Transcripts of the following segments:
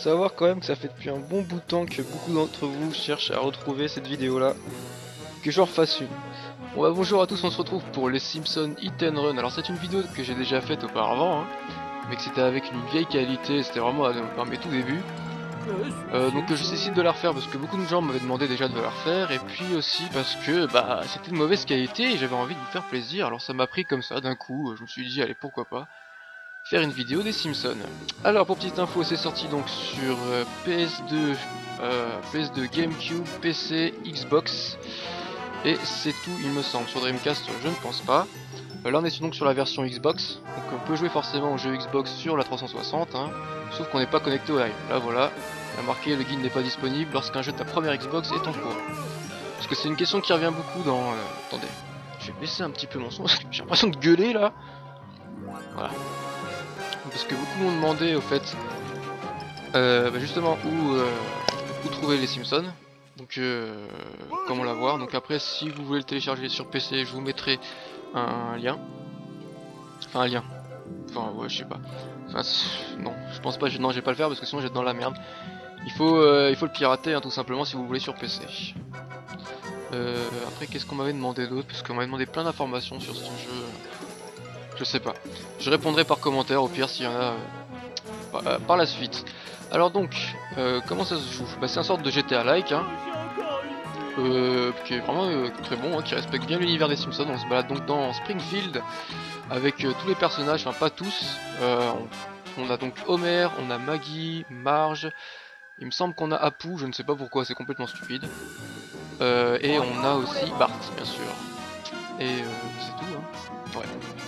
savoir quand même que ça fait depuis un bon bout de temps que beaucoup d'entre vous cherchent à retrouver cette vidéo là. Que j'en refasse une. Bon bah bonjour à tous, on se retrouve pour les Simpsons Hit and Run. Alors c'est une vidéo que j'ai déjà faite auparavant, hein, mais que c'était avec une vieille qualité, c'était vraiment dans mes tout débuts. Euh, donc je décide de la refaire parce que beaucoup de gens m'avaient demandé déjà de la refaire et puis aussi parce que bah c'était de mauvaise qualité et j'avais envie de vous faire plaisir alors ça m'a pris comme ça d'un coup je me suis dit allez pourquoi pas faire une vidéo des Simpsons. Alors pour petite info c'est sorti donc sur euh, PS2, PS2 GameCube, PC, Xbox et c'est tout il me semble. Sur Dreamcast je ne pense pas. Euh, là on est donc sur la version Xbox, donc on peut jouer forcément au jeu Xbox sur la 360, hein, sauf qu'on n'est pas connecté au live. Là voilà, il a marqué le guide n'est pas disponible lorsqu'un jeu de ta première Xbox est en cours. Parce que c'est une question qui revient beaucoup dans... Euh, attendez, je vais baisser un petit peu mon son, j'ai l'impression de gueuler là. Voilà. Parce que beaucoup m'ont demandé au fait, euh, bah, justement où, où trouver les Simpsons. Donc comment l'avoir. Donc après si vous voulez le télécharger sur PC, je vous mettrai un lien. Enfin un lien. Enfin ouais je sais pas. Enfin non, je pense pas, non je vais pas le faire parce que sinon j'ai dans la merde. Il faut, euh, il faut le pirater hein, tout simplement si vous voulez sur PC. Euh, après qu'est-ce qu'on m'avait demandé d'autre? Parce qu'on m'avait demandé plein d'informations sur ce jeu. Je sais pas. Je répondrai par commentaire au pire s'il y en a euh, par la suite. Alors donc, comment ça se joue? Bah, C'est un sorte de GTA-like. Hein. Euh, qui est vraiment euh, très bon, hein, qui respecte bien l'univers des Simpsons. On se balade donc dans Springfield avec euh, tous les personnages, enfin pas tous. On, a donc Homer, on a Maggie, Marge. Il me semble qu'on a Apu, je ne sais pas pourquoi, c'est complètement stupide. et on a aussi Bart, bien sûr. Et c'est tout, hein. Ouais.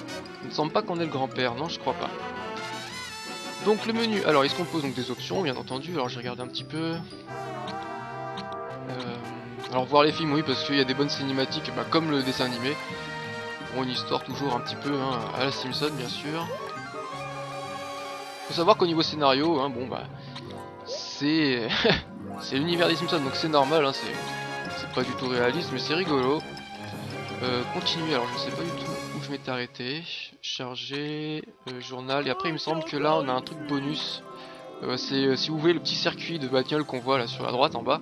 Ne semble pas qu'on ait le grand-père, non, je crois pas. Donc le menu, alors il se compose donc des options, bien entendu. Alors j'ai regardé un petit peu. Alors voir les films, oui, parce qu'il y a des bonnes cinématiques, bah, comme le dessin animé. Bon, une histoire toujours un petit peu hein, à la Simpson, bien sûr. Faut savoir qu'au niveau scénario, hein, bon bah, c'est c'est l'univers des Simpsons, donc c'est normal, hein, c'est pas du tout réaliste, mais c'est rigolo. Euh, continuer, alors je sais pas du tout m'étais arrêté. Charger, euh, journal, et après il me semble que là on a un truc bonus. Euh, c'est si vous voyez le petit circuit de bagnole qu'on voit là sur la droite en bas,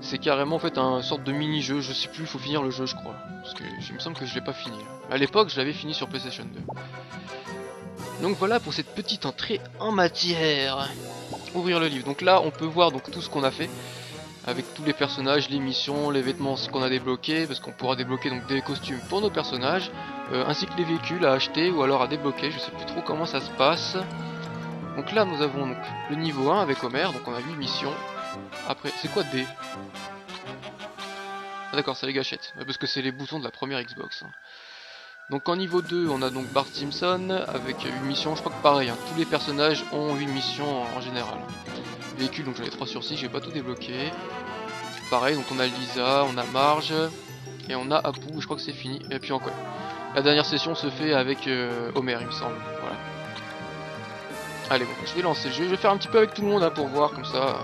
c'est carrément en fait un sorte de mini-jeu, je sais plus, il faut finir le jeu je crois. Parce que il me semble que je l'ai pas fini. A l'époque je l'avais fini sur PlayStation 2. Donc voilà pour cette petite entrée en matière. Ouvrir le livre. Donc là on peut voir donc tout ce qu'on a fait. Avec tous les personnages, les missions, les vêtements qu'on a débloqués, parce qu'on pourra débloquer donc des costumes pour nos personnages, euh, ainsi que les véhicules à acheter ou alors à débloquer, je sais plus trop comment ça se passe. Donc là nous avons donc le niveau 1 avec Homer, donc on a 8 missions, après, c'est quoi D? Ah d'accord, c'est les gâchettes. Parce que c'est les boutons de la première Xbox. Hein. Donc en niveau 2, on a donc Bart Simpson avec 8 missions. Je crois que pareil, hein, tous les personnages ont 8 missions en général. Véhicule, donc j'en ai 3 sur 6, j'ai pas tout débloqué. Pareil, donc on a Lisa, on a Marge, et on a Apu, je crois que c'est fini. Et puis encore. La dernière session se fait avec euh, Homer, il me semble. Voilà. Allez, bon, je vais lancer. Je vais faire un petit peu avec tout le monde hein, pour voir comme ça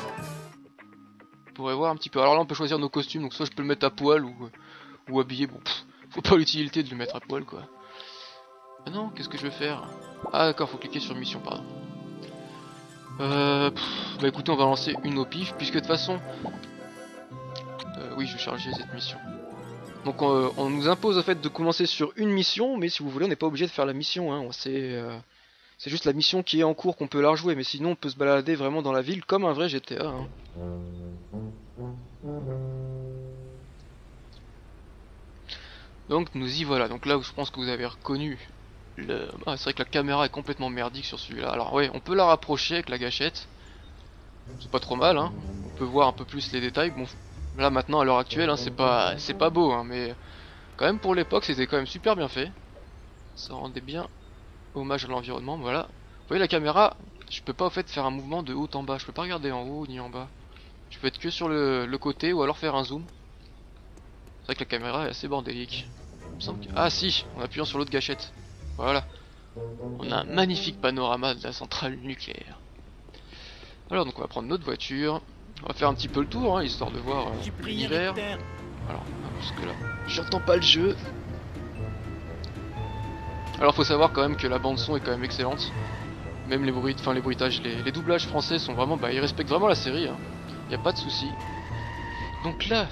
pourrait voir un petit peu. Alors là on peut choisir nos costumes, donc soit je peux le mettre à poil ou, ou habillé, bon faut pas l'utilité de le mettre à poil quoi. Ah non, qu'est-ce que je vais faire? Ah d'accord, faut cliquer sur mission, pardon. Euh, bah écoutez, on va lancer une au pif, puisque de toute façon... Euh, oui, je vais charger cette mission. Donc on, on, nous impose en fait de commencer sur une mission, mais si vous voulez, on n'est pas obligé de faire la mission. Hein. C'est euh, juste la mission qui est en cours qu'on peut la rejouer, mais sinon on peut se balader vraiment dans la ville comme un vrai GTA. Hein. Donc nous y voilà, donc là où je pense que vous avez reconnu le... Ah, c'est vrai que la caméra est complètement merdique sur celui-là. Alors ouais, on peut la rapprocher avec la gâchette. C'est pas trop mal, hein. On peut voir un peu plus les détails. Bon, là maintenant à l'heure actuelle, hein, c'est pas c'est pas beau, hein, mais quand même pour l'époque c'était quand même super bien fait. Ça rendait bien hommage à l'environnement, voilà. Vous voyez la caméra, je peux pas au fait faire un mouvement de haut en bas, je peux pas regarder en haut ni en bas. Je peux être que sur le, côté ou alors faire un zoom. C'est vrai que la caméra est assez bordélique. Ah si, en appuyant sur l'autre gâchette. Voilà. On a un magnifique panorama de la centrale nucléaire. Alors donc on va prendre notre voiture. On va faire un petit peu le tour, hein, histoire de voir euh, l'univers. Alors, parce que là, j'entends pas le jeu. Alors faut savoir quand même que la bande son est quand même excellente. Même les bruits, enfin les bruitages, les, les doublages français sont vraiment, bah ils respectent vraiment la série. Hein. Y a pas de souci. Donc là,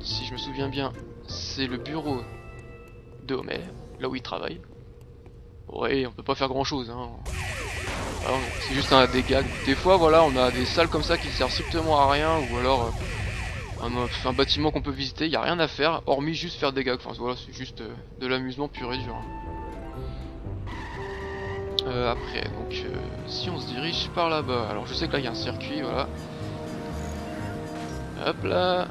si je me souviens bien, c'est le bureau de là où il travaille. Ouais, on peut pas faire grand chose. Hein. Ah, c'est juste un dégât. Des fois, voilà, on a des salles comme ça qui servent strictement à rien, ou alors euh, un, bâtiment qu'on peut visiter. Il a rien à faire, hormis juste faire des gags. Enfin, voilà, c'est juste euh, de l'amusement pur et dur. Hein. Euh, après, donc, si on se dirige par là-bas, alors je sais que là il y a un circuit, voilà. Hop là.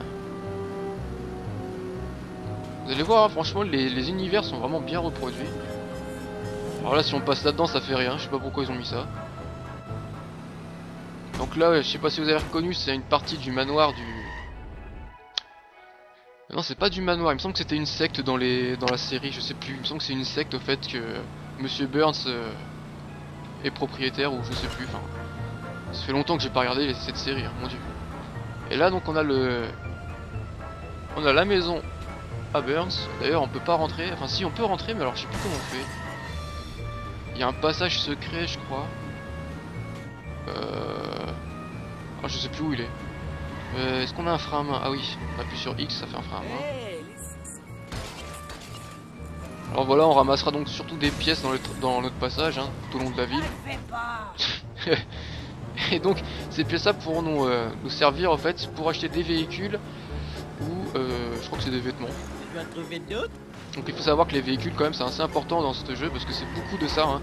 Vous allez voir, hein, franchement, les, univers sont vraiment bien reproduits. Alors là, si on passe là-dedans, ça fait rien. Je sais pas pourquoi ils ont mis ça. Donc là, je sais pas si vous avez reconnu, c'est une partie du manoir du... Non, c'est pas du manoir. Il me semble que c'était une secte dans les dans la série. Je sais plus. Il me semble que c'est une secte au fait que Monsieur Burns euh, est propriétaire ou je sais plus. Enfin, ça fait longtemps que j'ai pas regardé cette série. Hein, mon dieu. Et là, donc, on a le, on a la maison à Burns. D'ailleurs, on peut pas rentrer. Enfin, si, on peut rentrer, mais alors je sais plus comment on fait. Il y a un passage secret, je crois. Euh... Ah, je sais plus où il est. Euh, Est-ce qu'on a un frein à main? Ah oui, on appuie sur X, ça fait un frein à main. Alors voilà, on ramassera donc surtout des pièces dans, le dans notre passage, hein, tout au long de la ville. Et donc, ces pièces-là pourront nous, euh, nous, servir en fait pour acheter des véhicules ou euh, je crois que c'est des vêtements. Donc il faut savoir que les véhicules quand même c'est assez important dans ce jeu parce que c'est beaucoup de ça. Hein.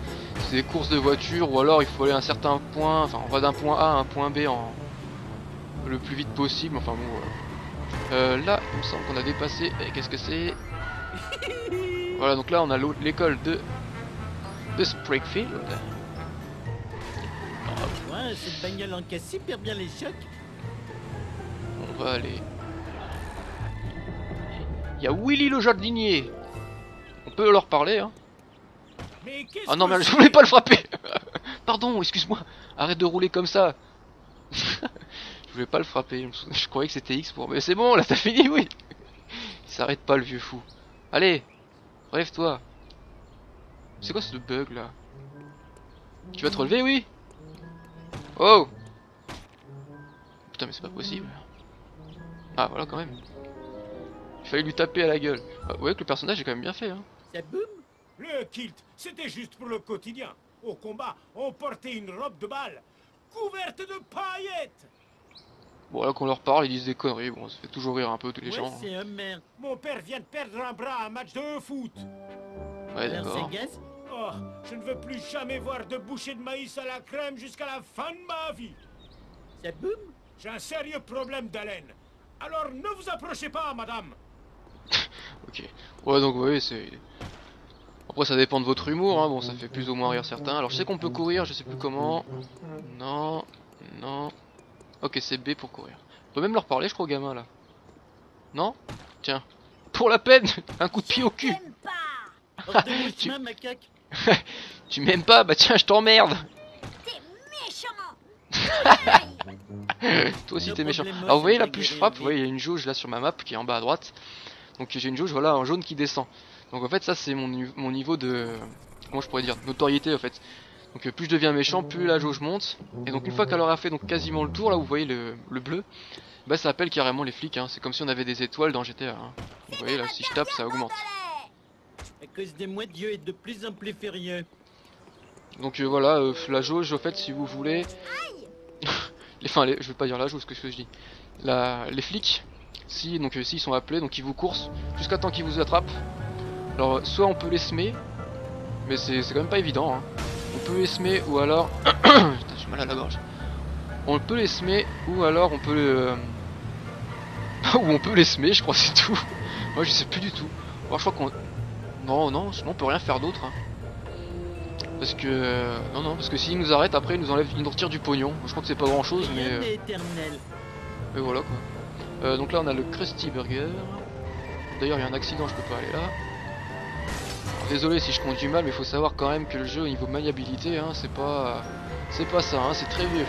C'est des courses de voitures ou alors il faut aller à un certain point, enfin on va d'un point A à un point B en le plus vite possible. Enfin bon. Euh, là il me semble qu'on a dépassé. Qu'est-ce que c'est? Voilà donc là on a l'école de de Springfield. Ouais, cette bagnole encaisse super bien les chocs. On va aller y a Willy le jardinier. On peut leur parler, hein. Ah non, mais je voulais pas le frapper. Pardon, excuse-moi. Arrête de rouler comme ça. je voulais pas le frapper. Je croyais que c'était X pour. Mais c'est bon, là, t'as fini, oui. Il s'arrête pas, le vieux fou. Allez, relève-toi. C'est quoi ce bug là? Tu vas te relever, oui? Oh Putain, mais c'est pas possible. Ah, voilà, quand même. Il fallait lui taper à la gueule. Bah, vous voyez que le personnage est quand même bien fait. Hein. boum? Le kilt, c'était juste pour le quotidien. Au combat, on portait une robe de balle couverte de paillettes. Bon, là qu'on leur parle, ils disent des conneries. Bon, ça fait toujours rire un peu tous les gens. c'est un merde. Mon père vient de perdre un bras à un match de foot. Ouais, d'accord. Oh, je ne veux plus jamais voir de bouchées de maïs à la crème jusqu'à la fin de ma vie. Ça boum? J'ai un sérieux problème d'haleine. Alors ne vous approchez pas, madame. Ok. Ouais, donc oui, c'est... Après, ça dépend de votre humour, hein. Bon, ça fait plus ou moins rire certains. Alors, je sais qu'on peut courir, je sais plus comment. Non, non. Ok, c'est B pour courir. On peut même leur parler, je crois, au gamin, là. Non? Tiens. Pour la peine Un coup de pied au cul tu... tu m'aimes pas? Bah tiens, je t'emmerde Toi aussi t'es méchant. Alors vous voyez là plus je frappe, vous voyez il y a une jauge là sur ma map qui est en bas à droite. Donc j'ai une jauge voilà en jaune qui descend. Donc en fait ça c'est mon, mon niveau de... Comment je pourrais dire Notoriété en fait. Donc plus je deviens méchant, plus la jauge monte. Et donc une fois qu'elle aura fait donc quasiment le tour, là vous voyez le, bleu, bah ça appelle carrément les flics. Hein. C'est comme si on avait des étoiles dans GTA. Hein. Vous voyez là, si je tape, ça augmente. À cause des mois Dieu est de plus en plus furieux. Donc euh, voilà, euh, la jauge, au fait, si vous voulez... enfin, je vais pas dire la jauge, ce que je dis. La, les flics, si donc euh, s'ils sont appelés, donc ils vous coursent jusqu'à temps qu'ils vous attrapent. Alors, soit on peut les semer, mais c'est quand même pas évident. Hein. On peut les semer ou alors... Putain, j'ai mal à la gorge. On peut les semer ou alors on peut... Le... ou on peut les semer, je crois c'est tout. Moi je sais plus du tout. Moi je crois qu'on... Non, non, sinon on peut rien faire d'autre. Hein. Parce que... Non, non, parce que s'ils nous arrêtent, après ils nous enlèvent, ils nous retirent du pognon. Je crois que c'est pas grand chose, mais... Euh, mais voilà quoi. Euh, donc là on a le Krusty Burger. D'ailleurs il y a un accident, je peux pas aller là. désolé si je conduis mal, mais faut savoir quand même que le jeu au niveau maniabilité, hein, c'est pas... C'est pas ça, hein, c'est très vieux.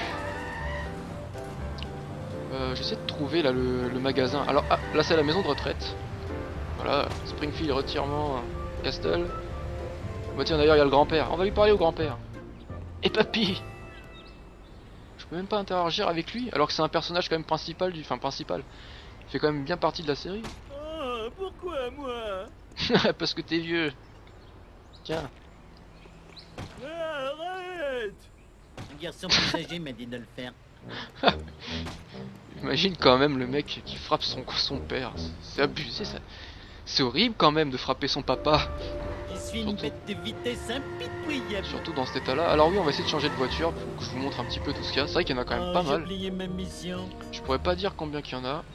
Euh, J'essaie de trouver là le, magasin. Alors ah, là c'est la maison de retraite. Voilà, Springfield retirement Castle. Bah tiens d'ailleurs il y a le grand-père, on va lui parler au grand-père. Et papy peux même pas interagir avec lui, alors que c'est un personnage quand même principal du... Enfin, principal. Il fait quand même bien partie de la série. Oh, pourquoi moi? Parce que t'es vieux. Tiens. Arrête Un garçon plus âgé m'a dit de le faire. Imagine quand même le mec qui frappe son, son père. C'est abusé ça. C'est horrible quand même de frapper son papa. Je suis une Surtout- bête de vitesse impitoyable. Surtout dans cet état-là. Alors oui, on va essayer de changer de voiture pour que je vous montre un petit peu tout ce qu'il y a. C'est vrai qu'il y en a quand même Oh, pas j'ai mal. ma. Je pourrais pas dire combien qu'il y en a.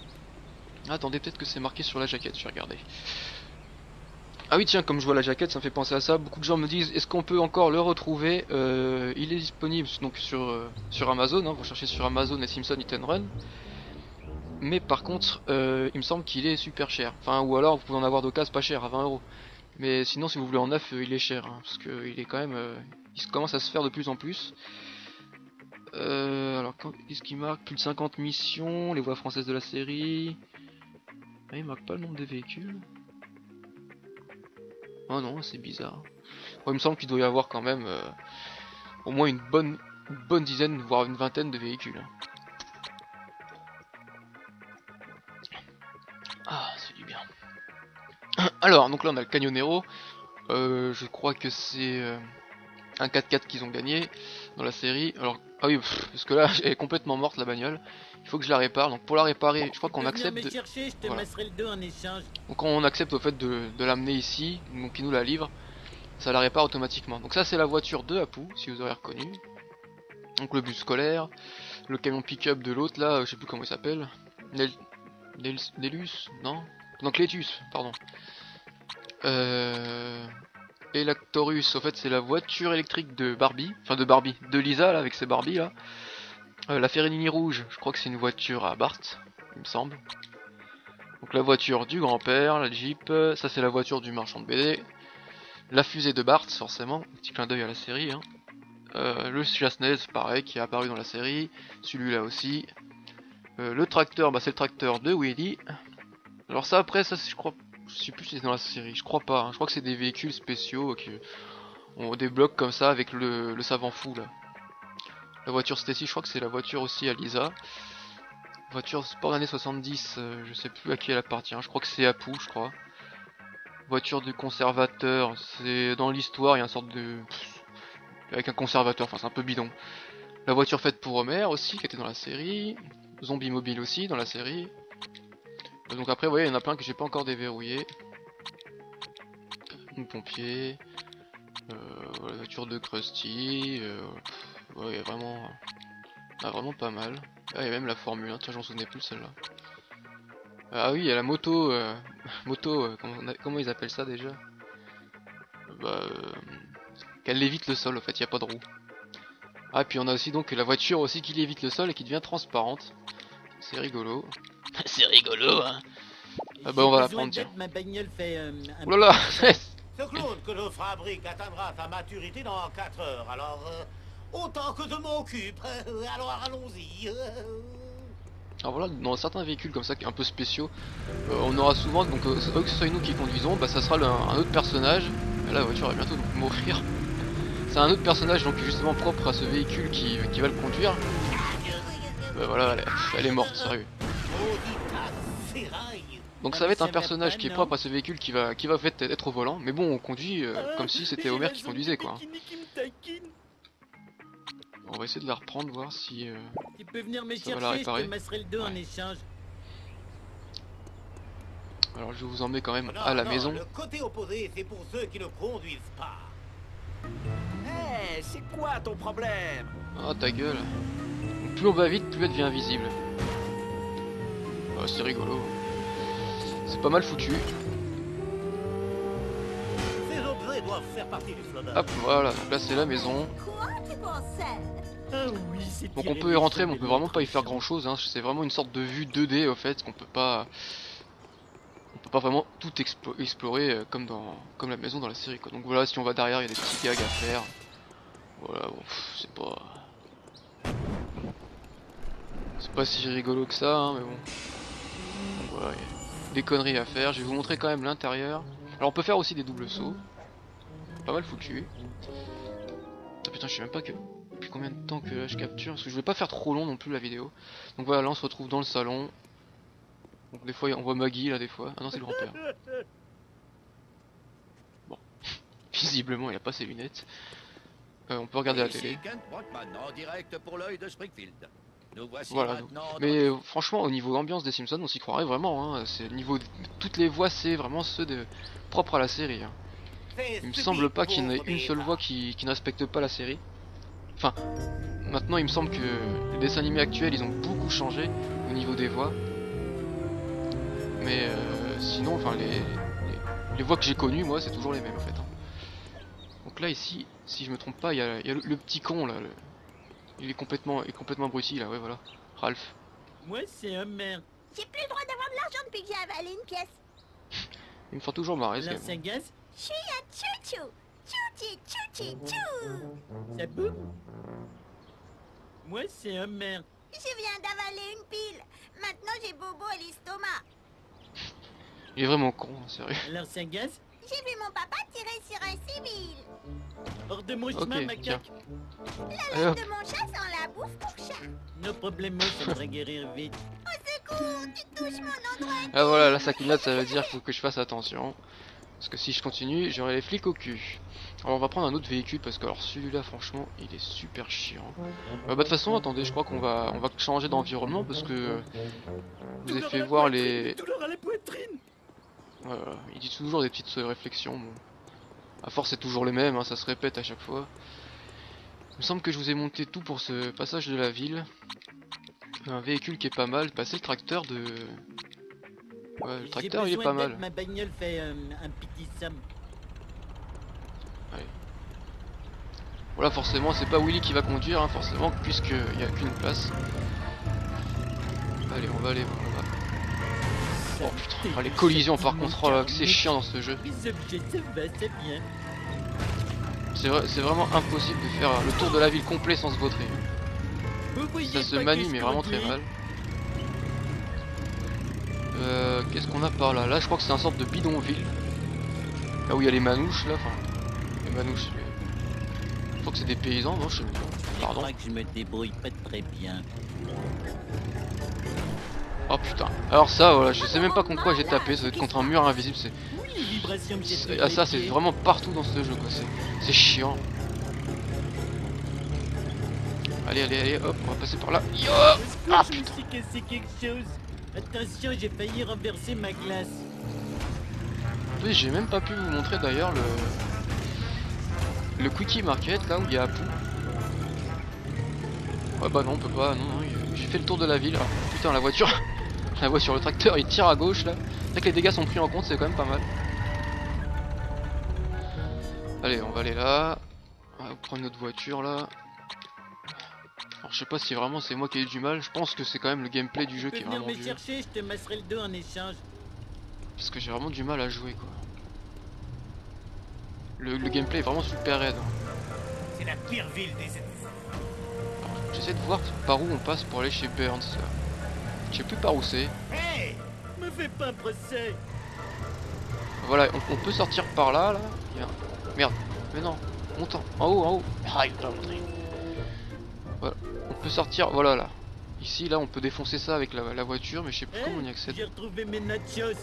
Attendez, peut-être que c'est marqué sur la jaquette, je vais regarder. Ah oui, tiens, comme je vois la jaquette, ça me fait penser à ça. Beaucoup de gens me disent, est-ce qu'on peut encore le retrouver? Euh, Il est disponible donc sur, euh, sur Amazon, hein, vous cherchez sur Amazon et Simpson Hit and Run. Mais par contre, euh, il me semble qu'il est super cher. Enfin, ou alors vous pouvez en avoir d'occasion pas cher, à 20 euros. Mais sinon, si vous voulez en neuf, euh, il est cher. hein, parce qu'il est quand même... euh, il commence à se faire de plus en plus. Euh, alors, qu'est-ce qu'il marque? Plus de 50 missions, les voix françaises de la série. Ah, il marque pas le nombre des véhicules. Oh non, c'est bizarre. Il me semble qu'il doit y avoir quand même euh, au moins une bonne, une bonne dizaine, voire une vingtaine de véhicules. Alors, donc là on a le Cagnonero. Euh, je crois que c'est euh, un 4x4 qu'ils ont gagné dans la série. Alors, ah oui, pff, parce que là, elle est complètement morte la bagnole. Il faut que je la répare. Donc pour la réparer, je crois qu'on accepte. me chercher, je te Voilà. le dos en échange. Donc on accepte au fait de, de l'amener ici, donc il nous la livre, ça la répare automatiquement. Donc ça c'est la voiture de Apu, si vous aurez reconnu. Donc le bus scolaire, le camion pick-up de l'autre là, euh, je sais plus comment il s'appelle. Nel... Nel... Nelus Non? Donc Letus, pardon. Euh... Et l'Actorus, au fait c'est la voiture électrique de Barbie, enfin de Barbie, de Lisa là avec ses Barbie là. Euh, la Ferrari rouge, je crois que c'est une voiture à Bart, il me semble. Donc la voiture du grand-père, la Jeep, euh, ça c'est la voiture du marchand de BD. La fusée de Bart, forcément, petit clin d'œil à la série. Hein. Euh, le chasse-neige, pareil, qui est apparu dans la série. Celui-là aussi. Euh, le tracteur, bah c'est le tracteur de Willy. Alors ça après, ça je crois, je sais plus si c'est dans la série, je crois pas. hein. Je crois que c'est des véhicules spéciaux qui on débloque comme ça avec le, savant fou là. La voiture Stacy, je crois que c'est la voiture aussi à Lisa. Voiture sport d'année 70, euh, je sais plus à qui elle appartient, je crois que c'est Apu, je crois. Voiture de conservateur, c'est dans l'histoire, il y a une sorte de... avec un conservateur, enfin c'est un peu bidon. La voiture faite pour Homer aussi, qui était dans la série. Zombie mobile aussi, dans la série. Donc après, vous voyez, il y en a plein que j'ai pas encore déverrouillé. Une pompier. Euh, la voiture de Krusty. Euh, vraiment... vraiment pas mal. Ah, il y a même la Formule 1, tiens, j'en souvenais plus celle-là. Ah oui, il y a la moto. euh, moto, euh, comment, ils appellent ça déjà? Bah. Qu'elle lévite le sol, en fait, il n'y a pas de roue. Ah, puis on a aussi donc la voiture aussi qui lévite le sol et qui devient transparente. C'est rigolo. C'est rigolo, hein Ah bah, on va la prendre, tiens. Ma bagnole fait euh, un Oh là là Ce clone que je fabrique atteindra sa maturité dans 4 heures, alors euh, autant que je m'occupe. Euh, Alors allons-y. Alors voilà, dans certains véhicules comme ça, qui- un peu spéciaux, euh, on aura souvent, donc euh, que ce soit nous qui conduisons, bah ça sera le- un autre personnage. Et là, la voiture va bientôt donc mourir. C'est un autre personnage donc justement propre à ce véhicule qui, qui va le conduire. Bah voilà, elle est, elle est morte, sérieux. Donc ça va être un personnage qui est propre à ce véhicule qui va, qui va en fait être au volant. Mais bon, on conduit euh, comme si c'était Homer qui conduisait quoi. On va essayer de la reprendre, voir si... euh, Tu peux venir me Ça va la je réparer. te masserai le dos en échange. Alors je vous emmène quand même Non, à la non, maison. Le côté opposé, c'est pour ceux qui ne conduisent pas. Hé, c'est quoi ton problème? Ah ta gueule. Plus on va vite, plus elle devient invisible. C'est rigolo. C'est pas mal foutu. Ces objets doivent faire partie du flotteur. Hop, voilà, donc là c'est la maison. Ah Donc on peut y rentrer, mais on peut vraiment pas y faire grand chose. Hein. C'est vraiment une sorte de vue 2D au fait, qu'on peut pas. On peut pas vraiment tout explo- explorer euh, comme dans comme la maison dans la série quoi. Donc voilà, si on va derrière, il y a des petits gags à faire. Voilà, bon, c'est pas. C'est pas si rigolo que ça, hein, mais bon. Voilà, il y a des conneries à faire. Je vais vous montrer quand même l'intérieur. Alors on peut faire aussi des doubles sauts. Pas mal foutu. Ah putain, je sais même pas que depuis combien de temps que là je capture, parce que je vais pas faire trop long non plus la vidéo. Donc voilà, là on se retrouve dans le salon. Donc des fois on voit Maggie là des fois. Ah non c'est le grand-père. Bon. Visiblement il a pas ses lunettes. Euh, on peut regarder la télé. Direct pour de Springfield. Nous voici Voilà, maintenant... Mais euh, franchement au niveau ambiance des Simpsons on s'y croirait vraiment. Hein. C'est niveau toutes les voix c'est vraiment ceux de propres à la série. hein. Il me semble pas qu'il y en ait une seule voix qui, qui ne respecte pas la série. Enfin, maintenant il me semble que les dessins animés actuels ils ont beaucoup changé au niveau des voix. Mais euh, sinon, enfin les, les, les voix que j'ai connues moi c'est toujours les mêmes en fait. hein. Donc là ici, si je me trompe pas, il y a, il y a le, le petit con là. le- il est complètement, il est complètement abruti là, ouais voilà. Ralph. Moi, c'est Homer. J'ai plus le droit d'avoir de l'argent depuis que j'ai avalé une pièce. Il me fait toujours marrer ce ça gaz, Je suis un chouchou. Chouchi, chouchi, chou. ça boum. Moi, c'est Homer. Je viens d'avaler une pile. Maintenant, j'ai bobo à l'estomac. Il est vraiment con, hein, sérieux. Alors, ça gaz, J'ai vu mon papa tirer sur un civil. hors de mon chemin, tiens. macaque. Allez, hop. De mon chat sans la bouffe pour chat. Nos problèmes, ça devrait guérir vite. Au secours, tu touches mon endroit. Ah voilà, là ça clignote, ça veut dire qu'il faut que je fasse attention. Parce que si je continue, j'aurai les flics au cul. Alors on va prendre un autre véhicule parce que alors celui-là franchement il est super chiant. Euh, bah de toute façon attendez, je crois qu'on va on va changer d'environnement parce que euh, je vous ai fait la voir les. Il dit toujours des petites euh, réflexions. Bon. À force c'est toujours les mêmes, hein, ça se répète à chaque fois. Il me semble que je vous ai monté tout pour ce passage de la ville. Un véhicule qui est pas mal, bah, c'est le tracteur de. Ouais, le tracteur il est pas mal. Ma bagnole fait euh, un petit somme. Voilà, forcément, c'est pas Willy qui va conduire, hein, forcément, puisqu'il n'y a qu'une place. Allez, on va aller, on va. Oh putain, les collisions par contre, oh, c'est chiant dans ce jeu. Va, c'est vrai, vraiment impossible de faire le tour de la ville complet sans se vautrer. Ça se manie, je mais vraiment très mal. Euh, qu'est-ce qu'on a par là? Là, je crois que c'est un sorte de bidonville. Là où il y a les manouches, là, enfin. Les manouches, je crois que c'est des paysans, non? Je sais pas. Je Pardon? crois que je me débrouille pas très bien. Oh putain. Alors ça, voilà, je sais même pas contre quoi j'ai tapé, ça doit être contre un mur invisible, c'est... Ah ça, c'est vraiment partout dans ce jeu, quoi, c'est... C'est chiant. Allez, allez, allez, hop, on va passer par là. Yo Ah, Attention, j'ai failli renverser ma glace. Oui, j'ai même pas pu vous montrer d'ailleurs le... Le Quickie Market, là où il y a Apu. Ouais bah non, on peut pas, non, non, j'ai fait le tour de la ville. Ah, putain, la voiture... la voiture, le tracteur, il tire à gauche, là. C'est vrai que les dégâts sont pris en compte, c'est quand même pas mal. Allez, on va aller là. On va prendre notre voiture, là. Alors je sais pas si vraiment c'est moi qui ai eu du mal, je pense que c'est quand même le gameplay du jeu qui est vraiment me dur. chercher, je te masserai le dos en échange. Parce que j'ai vraiment du mal à jouer quoi. Le, le gameplay est vraiment super raide. C'est la pire ville des J'essaie de voir par où on passe pour aller chez Burns. Je sais plus par où c'est. Hey Me fais pas Voilà, on, on peut sortir par là là. Merde, mais non, montant, en haut, en haut. Ah, il. Voilà, on peut sortir, voilà là. Ici là on peut défoncer ça avec la, la voiture, mais je sais plus comment on y accède. J'ai retrouvé mes nachos.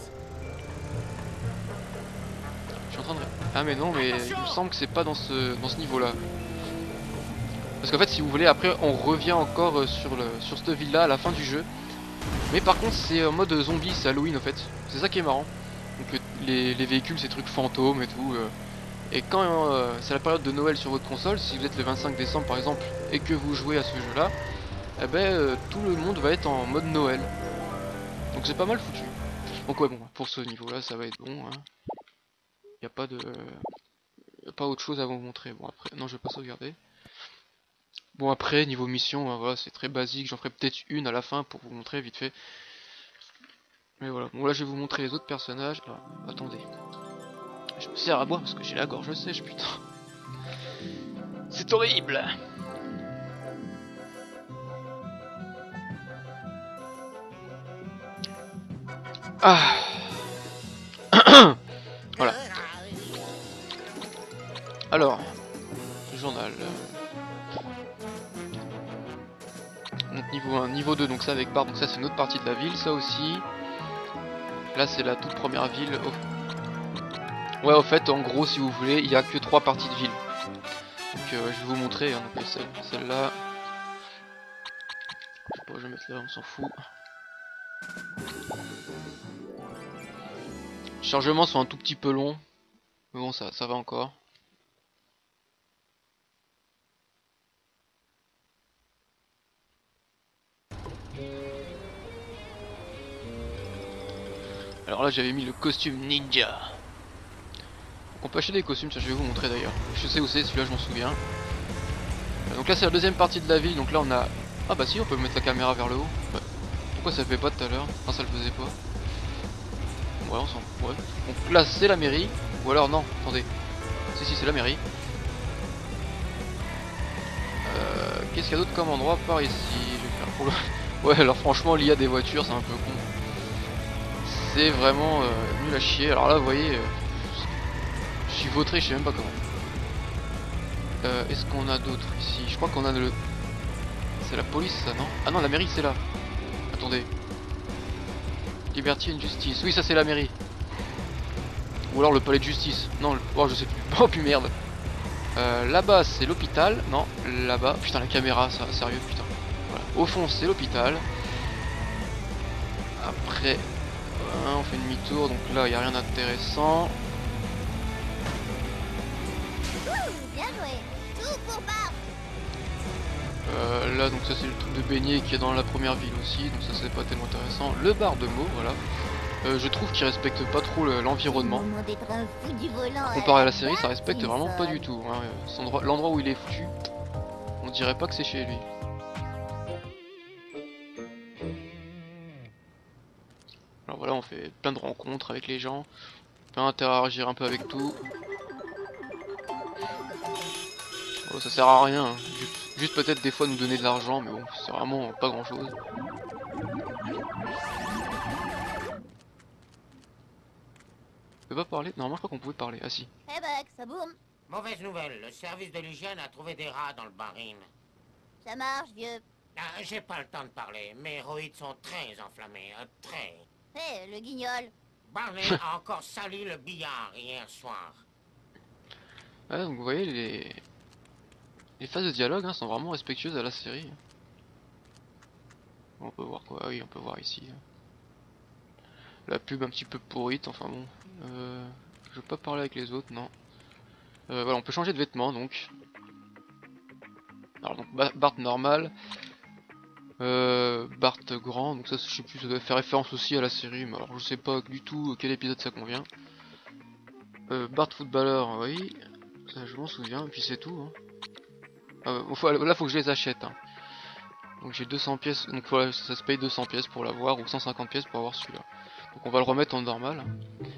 Je suis en train de... Ah mais non, mais il me semble que c'est pas dans ce, dans ce niveau-là. Parce qu'en fait, si vous voulez, après, on revient encore euh, sur, le, sur cette ville-là à la fin du jeu. Mais par contre, c'est en mode zombie, c'est Halloween en fait. C'est ça qui est marrant. Donc euh, les, les véhicules, c'est trucs fantômes et tout. euh. Et quand euh, c'est la période de Noël sur votre console, si vous êtes le 25 décembre par exemple, et que vous jouez à ce jeu-là, eh ben tout le monde va être en mode Noël. Donc c'est pas mal foutu. Donc ouais, bon, pour ce niveau-là, ça va être bon. Hein. Y a pas de... pas autre chose à vous montrer. Bon après, non je vais pas sauvegarder. Bon après, niveau mission, voilà, c'est très basique. J'en ferai peut-être une à la fin pour vous montrer vite fait. Mais voilà, bon là je vais vous montrer les autres personnages. Attendez. Je me sers à boire parce que j'ai la gorge sèche, putain. C'est horrible Ah Voilà. Alors, journal. Niveau 1, niveau 2, donc ça avec Bart, donc ça c'est une autre partie de la ville, ça aussi. Là c'est la toute première ville. Ouais, au fait, en gros, si vous voulez, il n'y a que trois parties de ville. Donc euh, je vais vous montrer, hein, donc, celle- celle-là. je sais pas, je vais mettre là, on s'en fout. Les chargements sont un tout petit peu longs. Mais bon, ça, ça va encore. Alors là j'avais mis le costume ninja. Donc on peut acheter des costumes, ça je vais vous montrer d'ailleurs. Je sais où c'est, celui-là je m'en souviens. Donc là c'est la deuxième partie de la ville, donc là on a... Ah bah si on peut mettre la caméra vers le haut. Pourquoi ça le fait pas tout à l'heure? Enfin ça le faisait pas. Ouais on s'en... Ouais. Donc là c'est la mairie. Ou alors non, attendez. Si si c'est la mairie. Euh, Qu'est-ce qu'il y a d'autre comme endroit par ici? Je vais faire. Ouais alors franchement l'IA des voitures c'est un peu con. C'est vraiment euh, nul à chier. Alors là vous voyez... euh, je suis vautré, je sais même pas comment. Euh, Est-ce qu'on a d'autres ici? Je crois qu'on a le... C'est la police ça non? Ah non la mairie c'est là. Attendez. Liberty and Justice. Oui ça c'est la mairie. Ou alors le palais de justice. Non, oh je sais plus. Oh puis merde. Euh, là-bas c'est l'hôpital. Non, là-bas. Putain la caméra, ça, sérieux putain. Voilà. Au fond c'est l'hôpital. Après, on fait demi-tour. Donc là il n'y a rien d'intéressant. Euh, là donc ça c'est le truc de beignet qui est dans la première ville aussi. Donc ça c'est pas tellement intéressant. Le bar de mots, voilà. Euh, je trouve qu'il respecte pas trop le- l'environnement. Comparé à la série, ça respecte vraiment pas du tout. hein. L'endroit où il est foutu, on dirait pas que c'est chez lui. Alors voilà, on fait plein de rencontres avec les gens, on peut interagir un peu avec tout. Bon, ça sert à rien, hein. juste, juste peut-être des fois nous donner de l'argent, mais bon, c'est vraiment pas grand chose. On peut pas parler? Normalement, je crois qu'on pouvait parler. Ah si. Eh ben, ça boum. Mauvaise nouvelle, le service de l'hygiène a trouvé des rats dans le barine. Ça marche, vieux. Ah, J'ai pas le temps de parler, mes héroïdes sont très enflammés, euh, Eh, le guignol. Barney a encore sali le billard hier soir. Ah, donc vous voyez, les, les phases de dialogue hein, sont vraiment respectueuses à la série. On peut voir quoi Oui, on peut voir ici. La pub un petit peu pourrite, enfin bon. Euh, je veux pas parler avec les autres, non. Euh, voilà, on peut changer de vêtements donc. Alors donc Ba- Bart normal. Euh, Bart grand, donc ça je sais plus, ça doit faire référence aussi à la série, mais alors je sais pas du tout quel épisode ça convient. Euh, Bart footballeur, oui. Ça, je m'en souviens, et puis c'est tout. Hein. Ah, ouais, faut- là, faut que je les achète. hein. Donc j'ai 200 pièces, donc ça se paye 200 pièces pour l'avoir, ou 150 pièces pour avoir celui-là. Donc on va le remettre en normal.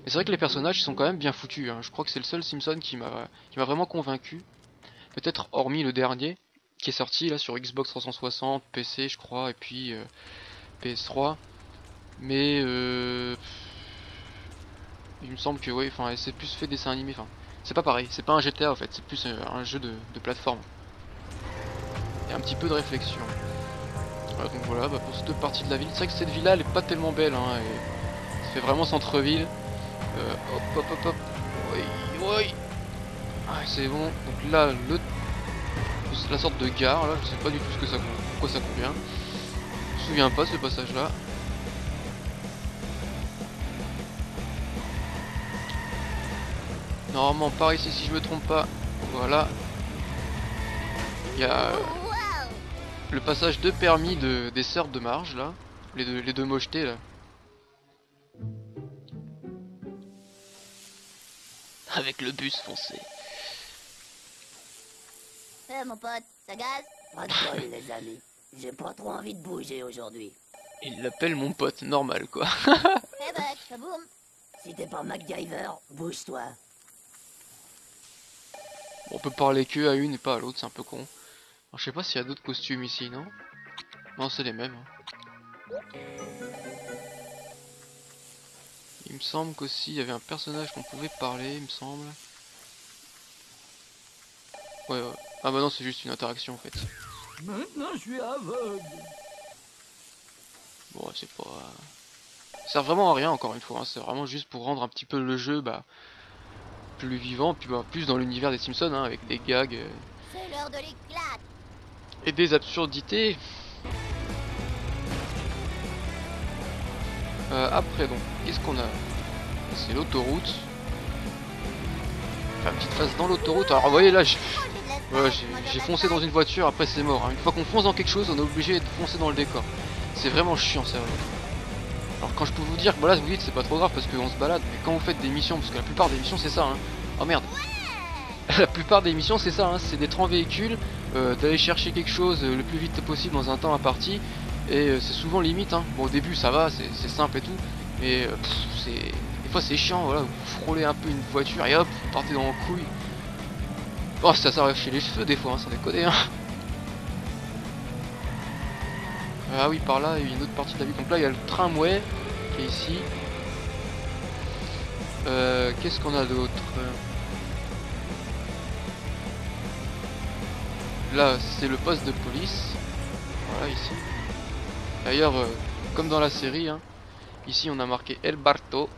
Et c'est vrai que les personnages sont quand même bien foutus. hein. Je crois que c'est le seul Simpson qui m'a vraiment convaincu. Peut-être hormis le dernier, qui est sorti là sur Xbox 360, PC je crois, et puis euh, PS3. Mais euh, il me semble que oui, enfin c'est plus fait dessin animé. Enfin, c'est pas pareil, c'est pas un GTA en fait, c'est plus euh, un jeu de, plateforme. A un petit peu de réflexion. Donc voilà, bah, pour cette partie de la ville, c'est vrai que cette villa elle est pas tellement belle, hein, et ça fait vraiment centre-ville. Euh, hop hop hop hop, oui, oui. Ah, c'est bon, donc là, le, la sorte de gare, là, je sais pas du tout ce que ça, pourquoi ça convient. Je me souviens pas ce passage là. Normalement par ici si je me trompe pas. Voilà. Il y a le passage de permis de, des sœurs de marge là. Les deux, les deux mochetés là. Avec le bus foncé. Eh, mon pote, ça gaz? Pas de les amis. J'ai pas trop envie de bouger aujourd'hui. Il l'appelle mon pote normal quoi. Eh ben, ça boum. Si t'es pas MacGyver, bouge-toi. On peut parler que à une et pas à l'autre, c'est un peu con. Alors, je sais pas s'il y a d'autres costumes ici, non? Non, c'est les mêmes. hein. Il me semble qu'aussi il y avait un personnage qu'on pouvait parler, il me semble. Ouais, ouais. Ah bah non, c'est juste une interaction en fait. Maintenant, je suis aveugle. Bon, c'est pas... Ça sert vraiment à rien, encore une fois. hein. C'est vraiment juste pour rendre un petit peu le jeu bah, plus vivant, puis bah, plus dans l'univers des Simpsons, hein, avec des gags euh, C'est l'heure de et des absurdités. Euh, après donc, qu'est-ce qu'on a? C'est l'autoroute. Enfin, petite phase dans l'autoroute. Alors vous voyez là, j'ai ouais, j'ai- foncé dans une voiture, après c'est mort. hein. Une fois qu'on fonce dans quelque chose, on est obligé de foncer dans le décor. C'est vraiment chiant sérieux. Alors quand je peux vous dire que voilà, vous dites c'est pas trop grave parce qu'on se balade, mais quand vous faites des missions, parce que la plupart des missions c'est ça, hein. Oh merde La plupart des missions c'est ça, hein. c'est d'être en véhicule, euh, d'aller chercher quelque chose euh, le plus vite possible dans un temps imparti, et euh, c'est souvent limite, hein. bon au début ça va, c'est simple et tout, mais c'est... Des fois c'est chiant, voilà, vous frôlez un peu une voiture et hop, vous partez dans le couille. Oh ça s'arrête chez les cheveux des fois, hein, sans hein. Ah oui par là il y a une autre partie de la ville, donc là il y a le tramway qui est ici. Euh, Qu'est-ce qu'on a d'autre? Là, c'est le poste de police. Voilà, ici. D'ailleurs, euh, comme dans la série, hein, ici on a marqué El Barto.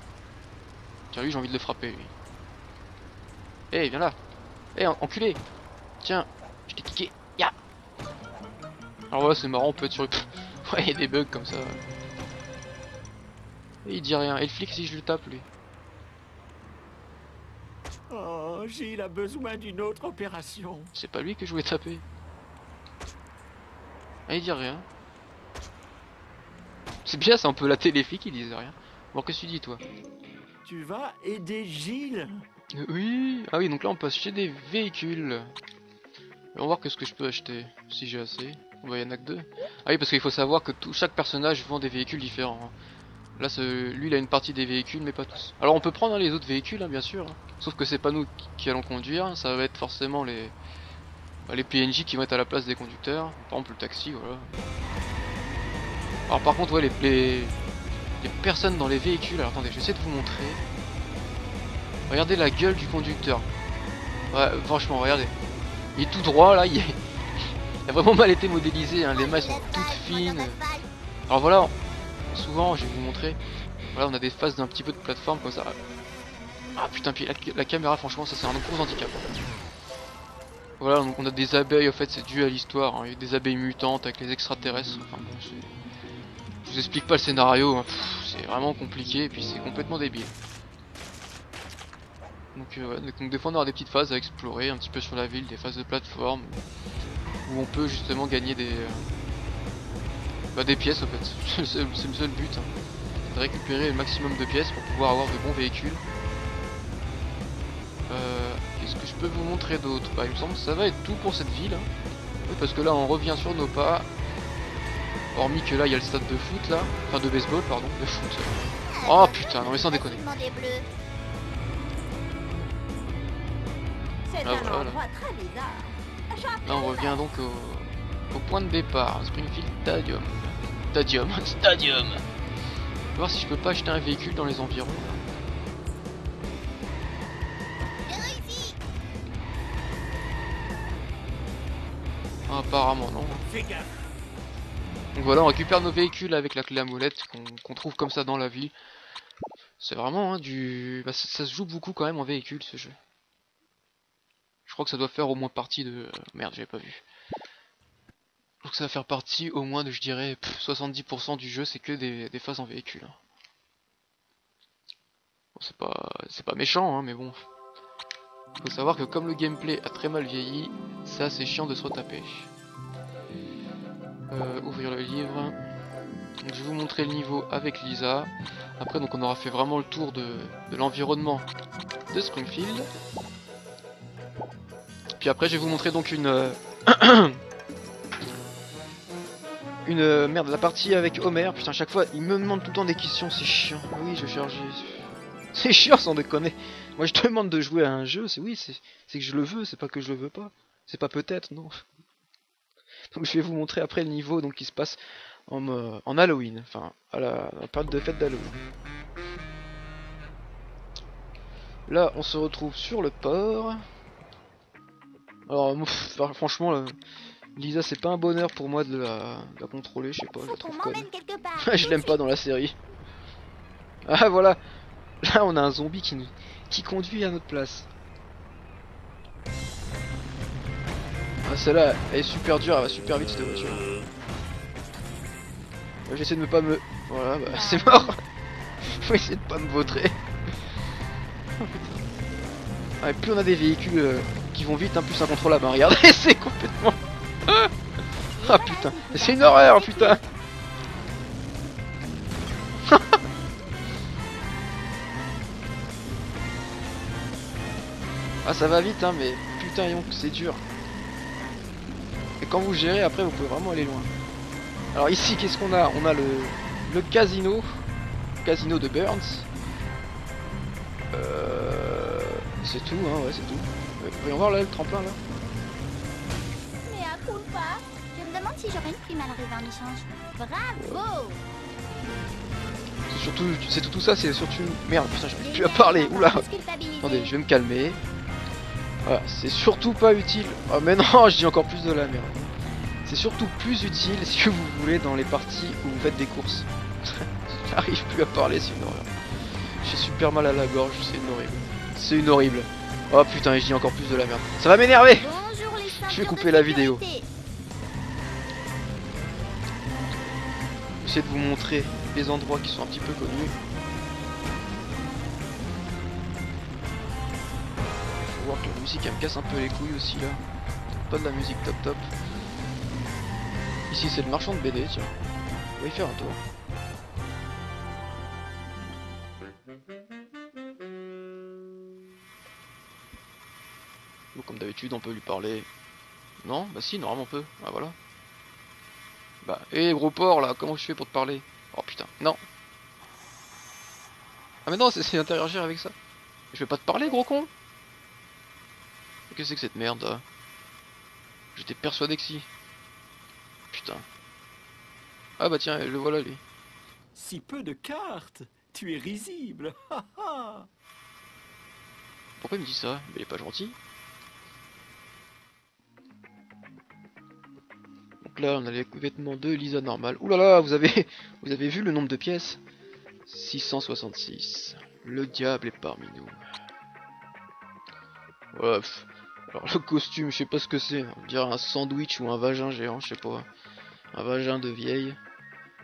Tiens, lui, j'ai envie de le frapper, lui. Eh, viens là. Eh, en- enculé. Tiens, je t'ai kické. Ya. Alors voilà, c'est marrant, on peut être sur le... ouais, il y a des bugs comme ça. Et il dit rien. Et le flic, si je le tape, lui. Oh, Gilles a besoin d'une autre opération. C'est pas lui que je voulais taper. Ah, il dit rien. C'est bien, c'est un peu la télé flic, ils disent rien. Bon, qu'est-ce que tu dis, toi? Tu vas aider Gilles Oui. Ah oui, donc là, on peut acheter des véhicules. On va voir qu'est-ce que je peux acheter, si j'ai assez. Bah, il y en a que deux. Ah oui, parce qu'il faut savoir que chaque personnage vend des véhicules différents. hein. Là, ce- lui, il a une partie des véhicules, mais pas tous. Alors, on peut prendre hein, les autres véhicules, hein, bien sûr. Sauf que c'est pas nous qui, allons conduire, ça va être forcément les, bah, PNJ qui vont être à la place des conducteurs. Par exemple, le taxi, voilà. Alors, par contre, ouais, les, les, les personnes dans les véhicules. Alors, attendez, je vais essayer de vous montrer. Regardez la gueule du conducteur. Ouais, franchement, regardez. Il est tout droit, là. Il, a vraiment mal été modélisé. hein, Les mailles sont toutes fines. Alors voilà, souvent, je vais vous montrer. Voilà, on a des phases d'un petit peu de plateforme comme ça. Ah putain, puis la, caméra, franchement, ça c'est un gros handicap. Voilà, donc on a des abeilles, en fait, c'est dû à l'histoire. hein. Des abeilles mutantes avec les extraterrestres. Enfin bon. Je vous explique pas le scénario, hein. C'est vraiment compliqué et puis c'est complètement débile. Donc, euh, donc, des fois on aura des petites phases à explorer un petit peu sur la ville, des phases de plateforme où on peut justement gagner des, euh, bah, des pièces en fait. c'est le seul- but, hein. de récupérer le maximum de pièces pour pouvoir avoir de bons véhicules. Euh, Qu'est-ce que je peux vous montrer d'autre? Bah il me semble que ça va être tout pour cette ville. hein. Parce que là on revient sur nos pas. Hormis que là il y a le stade de foot là, enfin de baseball pardon, de foot. Oh putain, non mais sans déconner. Là on revient donc au, au point de départ, Springfield Stadium. Stadium, Stadium. Je vais voir si je peux pas acheter un véhicule dans les environs. Ah, apparemment non. Donc voilà, on récupère nos véhicules avec la clé à molette qu'on qu'on trouve comme ça dans la vie. C'est vraiment hein, du... bah, ça, ça se joue beaucoup quand même en véhicule ce jeu. Je crois que ça doit faire au moins partie de... euh, Merde, j'avais pas vu. Je crois que ça va faire partie au moins de, je dirais, pff, 70% du jeu, c'est que des, phases en véhicule. hein. Bon, c'est pas, c'est pas méchant, hein, mais bon. Faut savoir que comme le gameplay a très mal vieilli, c'est assez chiant de se retaper. Euh, ouvrir le livre. Donc, je vais vous montrer le niveau avec Lisa. Après, donc on aura fait vraiment le tour de l'environnement de Springfield. Puis après, je vais vous montrer donc une euh, une euh, merde la partie avec Homer. Putain, chaque fois, il me demande tout le temps des questions, c'est chiant. Oui, je cherche. C'est chiant sans déconner. Moi, je te demande de jouer à un jeu, c'est oui, c'est c'est que je le veux, c'est pas que je le veux pas. C'est pas peut-être, non. Donc je vais vous montrer après le niveau donc qui se passe en, euh, en Halloween, enfin à la, à la période de fête d'Halloween. Là on se retrouve sur le port. Alors pff, franchement là, Lisa, c'est pas un bonheur pour moi de la, de la contrôler, je sais pas, je la trouve conne. l'aime pas dans la série. Ah voilà Là on a un zombie qui nous qui conduit à notre place. Ah celle-là elle est super dure, elle va super vite cette voiture. J'essaie de ne pas me... Voilà, bah c'est mort Faut essayer de pas me vautrer. Ah, et plus on a des véhicules euh, qui vont vite, hein, plus incontrôlable. hein. Regardez, c'est complètement... Ah putain, c'est une horreur putain Ah ça va vite hein mais putain Yonk c'est dur. Et quand vous gérez après vous pouvez vraiment aller loin. Alors ici qu'est-ce qu'on a? On a le, le casino. Casino de Burns. Euh, c'est tout hein ouais c'est tout. Voyons voir là le tremplin là. Mais à coup pas. Je me demande si j'aurai une prime à l'arrivée en échange. Bravo. C'est surtout c'est tout, tout ça c'est surtout merde. Putain j'arrive plus à parler. Oula. attendez je vais me calmer. Voilà c'est surtout pas utile. Oh mais non je dis encore plus de la merde. C'est surtout plus utile si vous voulez dans les parties où vous faites des courses. J'arrive plus à parler c'est une horreur. J'ai super mal à la gorge c'est une horrible. C'est une horrible oh putain je dis encore plus de la merde ça va m'énerver Je vais couper la vidéo. J'essaie de vous montrer les endroits qui sont un petit peu connus. Faut voir que la musique elle me casse un peu les couilles aussi là. Pas de la musique top top. Ici c'est le marchand de BD tiens. On va y faire un tour. D'habitude on peut lui parler. Non? Bah si normalement on peut. Ah voilà. Bah, hé gros porc là, comment je fais pour te parler? Oh putain, non Ah mais non, c'est- c'est interagir avec ça. Je vais pas te parler gros con Qu'est-ce que c'est que cette merde? J'étais persuadé que si. Putain. Ah bah tiens, le voilà lui. Si peu de cartes Tu es risible. Pourquoi il me dit ça? Mais il est pas gentil. Donc là, on a les vêtements de Lisa normal. Ouh là là, vous avez, vous avez vu le nombre de pièces? 666. Le diable est parmi nous. Pff. Alors le costume, je sais pas ce que c'est. On dirait un sandwich ou un vagin géant, je sais pas. Un vagin de vieille.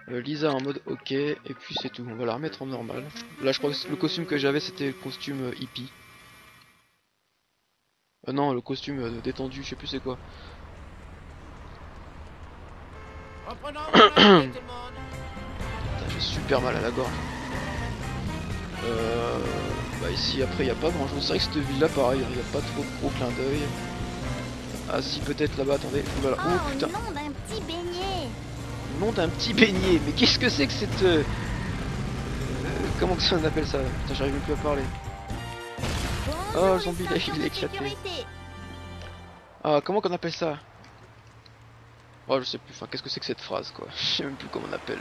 Euh, Lisa en mode ok, et puis c'est tout. On va la remettre en normal. Là, je crois que le costume que j'avais, c'était le costume euh, hippie. Euh, non, le costume détendu, je sais plus c'est quoi. J'ai super mal à la gorge. Euh, bah ici après il y a pas grand chose. C'est vrai que cette ville là pareil, il n'y a pas trop de gros clin d'œil. Ah si peut-être là-bas, attendez. Ouh là là. Oh Oh, putain, nom d'un petit beignet le nom d'un petit beignet. Mais qu'est-ce que c'est que cette... euh, euh, comment que ça on appelle ça Putain j'arrive même plus à parler. Bonjour, Oh, le zombie, là, il est éclaté. Ah comment qu'on appelle ça? Oh je sais plus, enfin qu'est-ce que c'est que cette phrase quoi? Je sais même plus comment on appelle.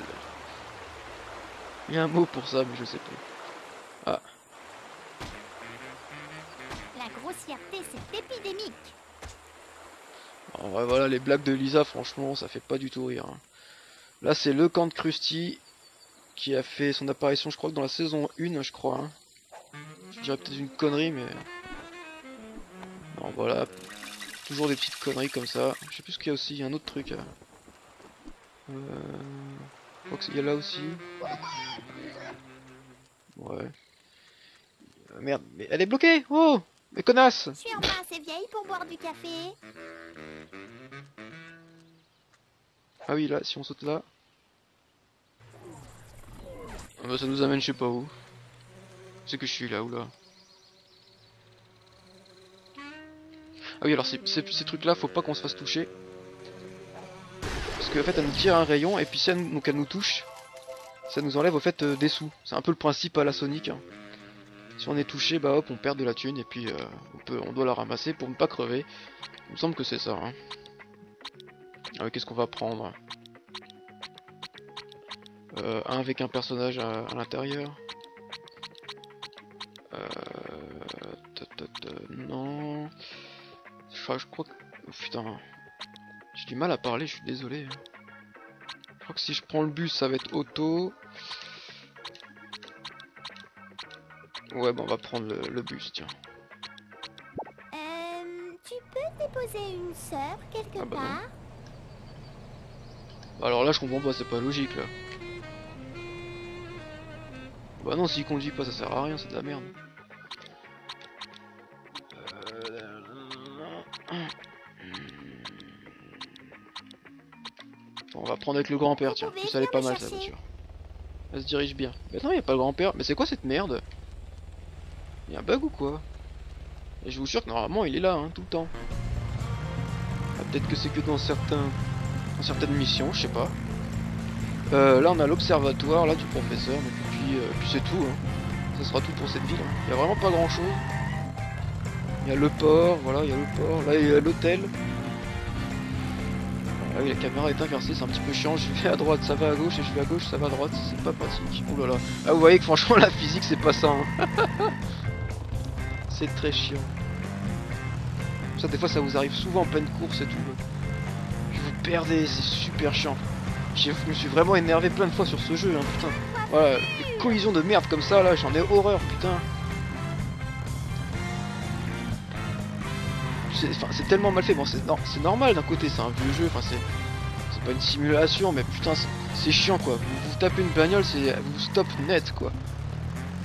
Il y a un mot pour ça mais je sais plus. La grossièreté, c'est épidémique. En vrai, voilà, les blagues de Lisa, franchement, ça fait pas du tout rire. hein. Là, c'est le camp de Krusty qui a fait son apparition, je crois que dans la saison 1, je crois. hein. Je dirais peut-être une connerie, mais. Non, voilà. Toujours des petites conneries comme ça. Je sais plus ce qu'il y a aussi, il y a un autre truc. euh. Euh... Je crois qu'il y a là aussi. Ouais. Euh, merde, mais elle est bloquée Oh Mais connasse assez vieille pour boire du café. Ah oui, là, si on saute là. Ah bah, ça nous amène je sais pas où. C'est que je suis là ou là. Ah oui, alors ces, ces, ces trucs là, faut pas qu'on se fasse toucher. Parce qu'en fait, elle nous tire un rayon et puis si elle, elle nous touche, ça nous enlève au fait euh, des sous. C'est un peu le principe à la Sonic. hein. Si on est touché, bah hop, on perd de la thune et puis euh, on, doit la ramasser pour ne pas crever. Il me semble que c'est ça. Hein. Ah oui, qu'est-ce qu'on va prendre? Euh, Un avec un personnage à, l'intérieur. Euh, non. Je, crois- je crois que... oh, putain. Je du mal à parler, je suis désolé. hein. Je crois que si je prends le bus, ça va être auto. Ouais, bah on va prendre le, le bus, tiens. Euh, tu peux déposer une sœur quelque Ah bah part? Bah Alors là, je comprends pas, c'est pas logique là. Bah non, s'il conduit pas, ça sert à rien, c'est de la merde. Va prendre avec le grand-père, tiens. elle est pas mal sa voiture. Elle se dirige bien. Mais non, y a pas le grand-père. Mais c'est quoi cette merde? Y a un bug ou quoi? Et je vous jure que normalement il est là, hein, tout le temps. Ah, Peut-être que c'est que dans certains dans certaines missions, je sais pas. Euh, là on a l'observatoire là du professeur, donc, et puis, euh, puis c'est tout. Hein. Ça sera tout pour cette ville. hein. Il y a vraiment pas grand chose. Il y a le port, voilà, il y a le port. Là il y a l'hôtel. Ah oui, la caméra est inversée, c'est un petit peu chiant. Je vais à droite, ça va à gauche, et je vais à gauche, ça va à droite. C'est pas pratique. Ouh là là. Ah, vous voyez que franchement la physique c'est pas ça. hein. c'est très chiant. Ça des fois ça vous arrive souvent en pleine course et tout. Vous perdez, c'est super chiant. Je me suis vraiment énervé plein de fois sur ce jeu, hein, putain. Voilà, les collisions de merde comme ça là, j'en ai horreur, putain. C'est tellement mal fait, bon c'est normal d'un côté, c'est un vieux jeu, enfin c'est pas une simulation, mais putain c'est- chiant quoi. Vous, tapez une bagnole, c'est vous stop net quoi.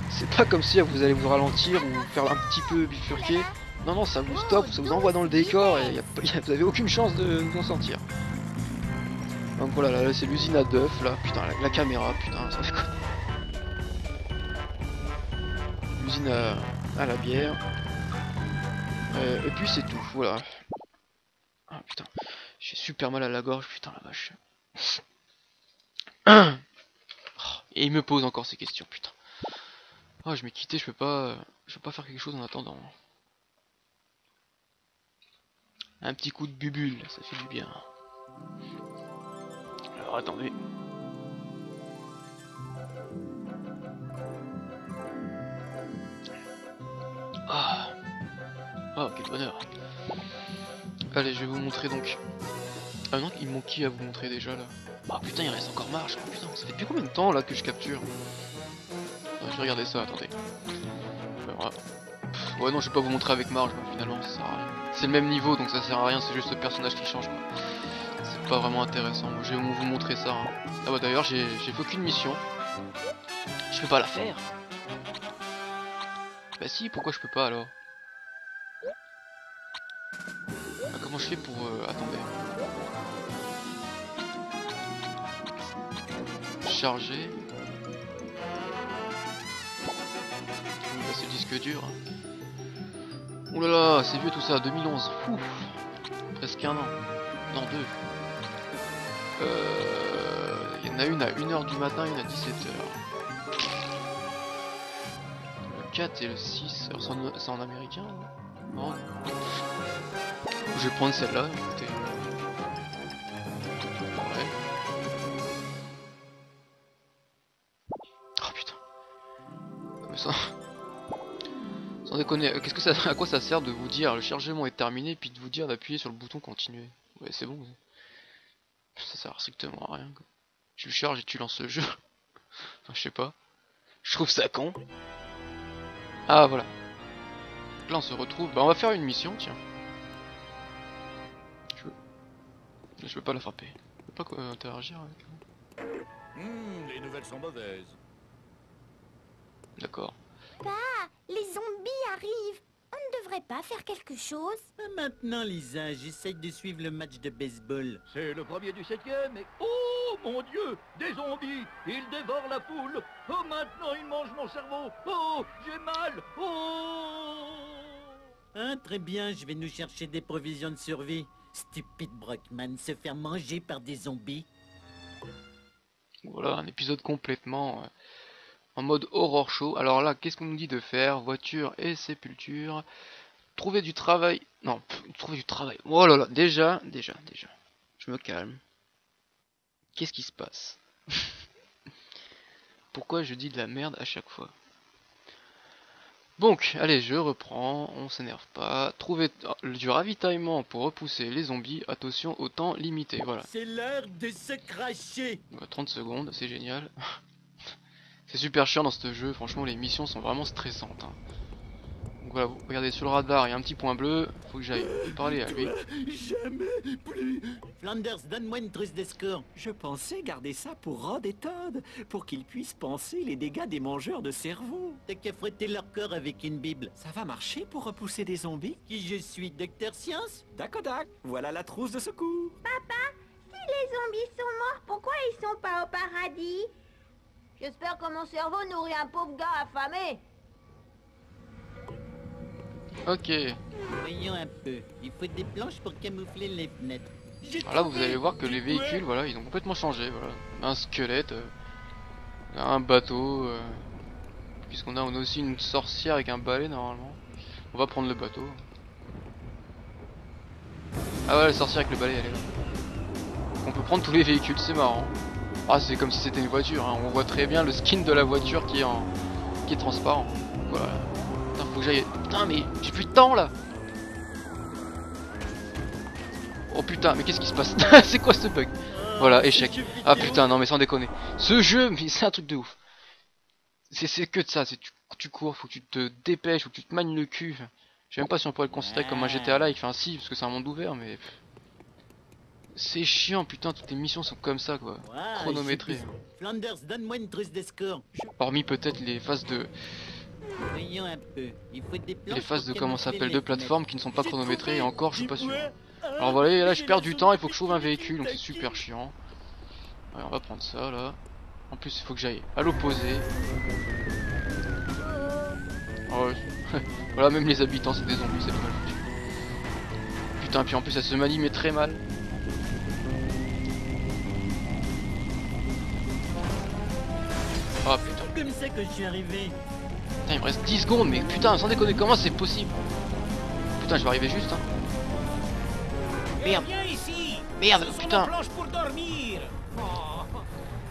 C'est pas comme si vous allez vous ralentir ou faire un petit peu bifurquer. Non non, ça vous stoppe, ça vous envoie dans le décor et vous avez aucune chance de vous en sortir. Donc voilà, là, là, c'est l'usine à d'œufs là, putain la, caméra, putain ça fait quoi? L'usine à la bière. Euh, et puis c'est tout, voilà. Ah putain, j'ai super mal à la gorge, putain la vache. Oh, Et il me pose encore ces questions, putain. Ah, je m'ai quitté, je peux pas, je peux pas faire quelque chose en attendant. Un petit coup de bubule, ça fait du bien. Alors attendez. Ah, ah quel bonheur. Allez, je vais vous montrer donc. Ah non, il manque qui à vous montrer déjà là? Ah putain, il reste encore marche. Oh, putain, ça fait depuis combien de temps là que je capture? Ah, Je vais regarder ça, attendez. Ouais, non, je vais pas vous montrer avec marge, finalement, ça sert à rien. C'est le même niveau, donc ça sert à rien, c'est juste le personnage qui change quoi. C'est pas vraiment intéressant. Je vais vous montrer ça. hein. Ah bah d'ailleurs, j'ai fait aucune mission. Je peux pas la faire. Bah si, pourquoi je peux pas alors? Je fais pour... euh, Attendez. Charger. C'est le disque dur. Ouh là là, c'est vieux tout ça, 2011. Ouf. Presque un an. Non, deux. Euh, Il y en a une à 1h du matin, une à 17h. Le 4 et le 6, alors c'est en, américain hein. Je vais prendre celle-là, écoutez. Ouais. Oh putain. Mais ça... Sans déconner, euh, qu'est-ce que ça, à quoi ça sert de vous dire le chargement est terminé puis de vous dire d'appuyer sur le bouton continuer? Ouais, c'est bon. Ça sert strictement à rien. Quoi. Tu charges et tu lances le jeu. enfin, je sais pas. Je trouve ça con. Ah, voilà. Là, on se retrouve. Bah, on va faire une mission, tiens. Je peux pas la frapper. Je peux pas quoi, interagir avec elle. Hmm, les nouvelles sont mauvaises. D'accord. Les zombies arrivent. On ne devrait pas faire quelque chose Ah, Maintenant, Lisa, j'essaye de suivre le match de baseball. C'est le premier du septième et... Oh mon dieu Des zombies Ils dévorent la poule Oh maintenant ils mangent mon cerveau Oh J'ai mal Oh Ah, très bien, je vais nous chercher des provisions de survie. Stupide Brockman, se faire manger par des zombies. Voilà, un épisode complètement euh, en mode horror show. Alors là, qu'est-ce qu'on nous dit de faire? Voiture et sépulture. Trouver du travail. Non, trouver du travail. Oh là là, déjà, déjà, déjà. Je me calme. Qu'est-ce qui se passe? Pourquoi je dis de la merde à chaque fois? Donc, allez, je reprends, on s'énerve pas. Trouver du ravitaillement pour repousser les zombies, attention au temps limité, voilà. C'est l'heure de se cracher 30 secondes, c'est génial. c'est super chiant dans ce jeu, franchement les missions sont vraiment stressantes. hein. Donc voilà, vous regardez sur le radar, il y a un petit point bleu, faut que j'aille parler à lui. Jamais plus. Flanders, donne-moi une trousse de score. Je pensais garder ça pour Rod et Todd, pour qu'ils puissent penser les dégâts des mangeurs de cerveau. T'as qu'à frotter leur corps avec une bible? Ça va marcher pour repousser des zombies? Qui je suis, docteur science? Dakodak, voilà la trousse de secours. Si les zombies sont morts, pourquoi ils sont pas au paradis? J'espère que mon cerveau nourrit un pauvre gars affamé. Ok, Voyons un peu. Il faut des planches pour camoufler les fenêtres. Alors là vous allez voir que les véhicules, voilà, ils ont complètement changé, voilà. Un squelette, euh, un bateau, euh, puisqu'on a, on a aussi une sorcière avec un balai normalement. On va prendre le bateau. Ah ouais, la sorcière avec le balai, elle est là. On peut prendre tous les véhicules, c'est marrant. Ah, c'est comme si c'était une voiture, hein. on voit très bien le skin de la voiture qui est en, qui est transparent. Voilà. Putain, faut que j'aille. Putain, mais j'ai plus de temps là. Oh putain, mais qu'est-ce qui se passe? C'est quoi ce bug? Voilà, échec. Ah putain, non mais sans déconner. Ce jeu, mais c'est un truc de ouf. C'est que de ça, c'est tu, tu cours, faut que tu te dépêches, faut que tu te magnes le cul. Je sais même pas si on pourrait le considérer comme un GTA like, enfin si, parce que c'est un monde ouvert, mais... C'est chiant, putain, toutes les missions sont comme ça, quoi. Ouah, Chronométré. je sais plus. Flanders, donne-moi une trousse de score. Hormis peut-être les phases de... Voyons un peu. Il faut des Les phases de comment s'appelle de plateformes qui ne sont pas chronométrées, et encore, je suis pas sûr. Alors voilà, là je perds du temps, il faut que je trouve un véhicule, donc c'est super chiant. Ouais, on va prendre ça là. En plus, il faut que j'aille à l'opposé. Oh, ouais. voilà, même les habitants, c'est des zombies, c'est bien foutu. Putain, puis en plus, ça se manie, mais très mal. Ah putain, Comme ça que je suis arrivé. Putain, il me reste 10 secondes, mais putain, sans déconner, comment c'est possible Putain, je vais arriver juste, hein. Merde. Merde, putain. pour dormir Oh,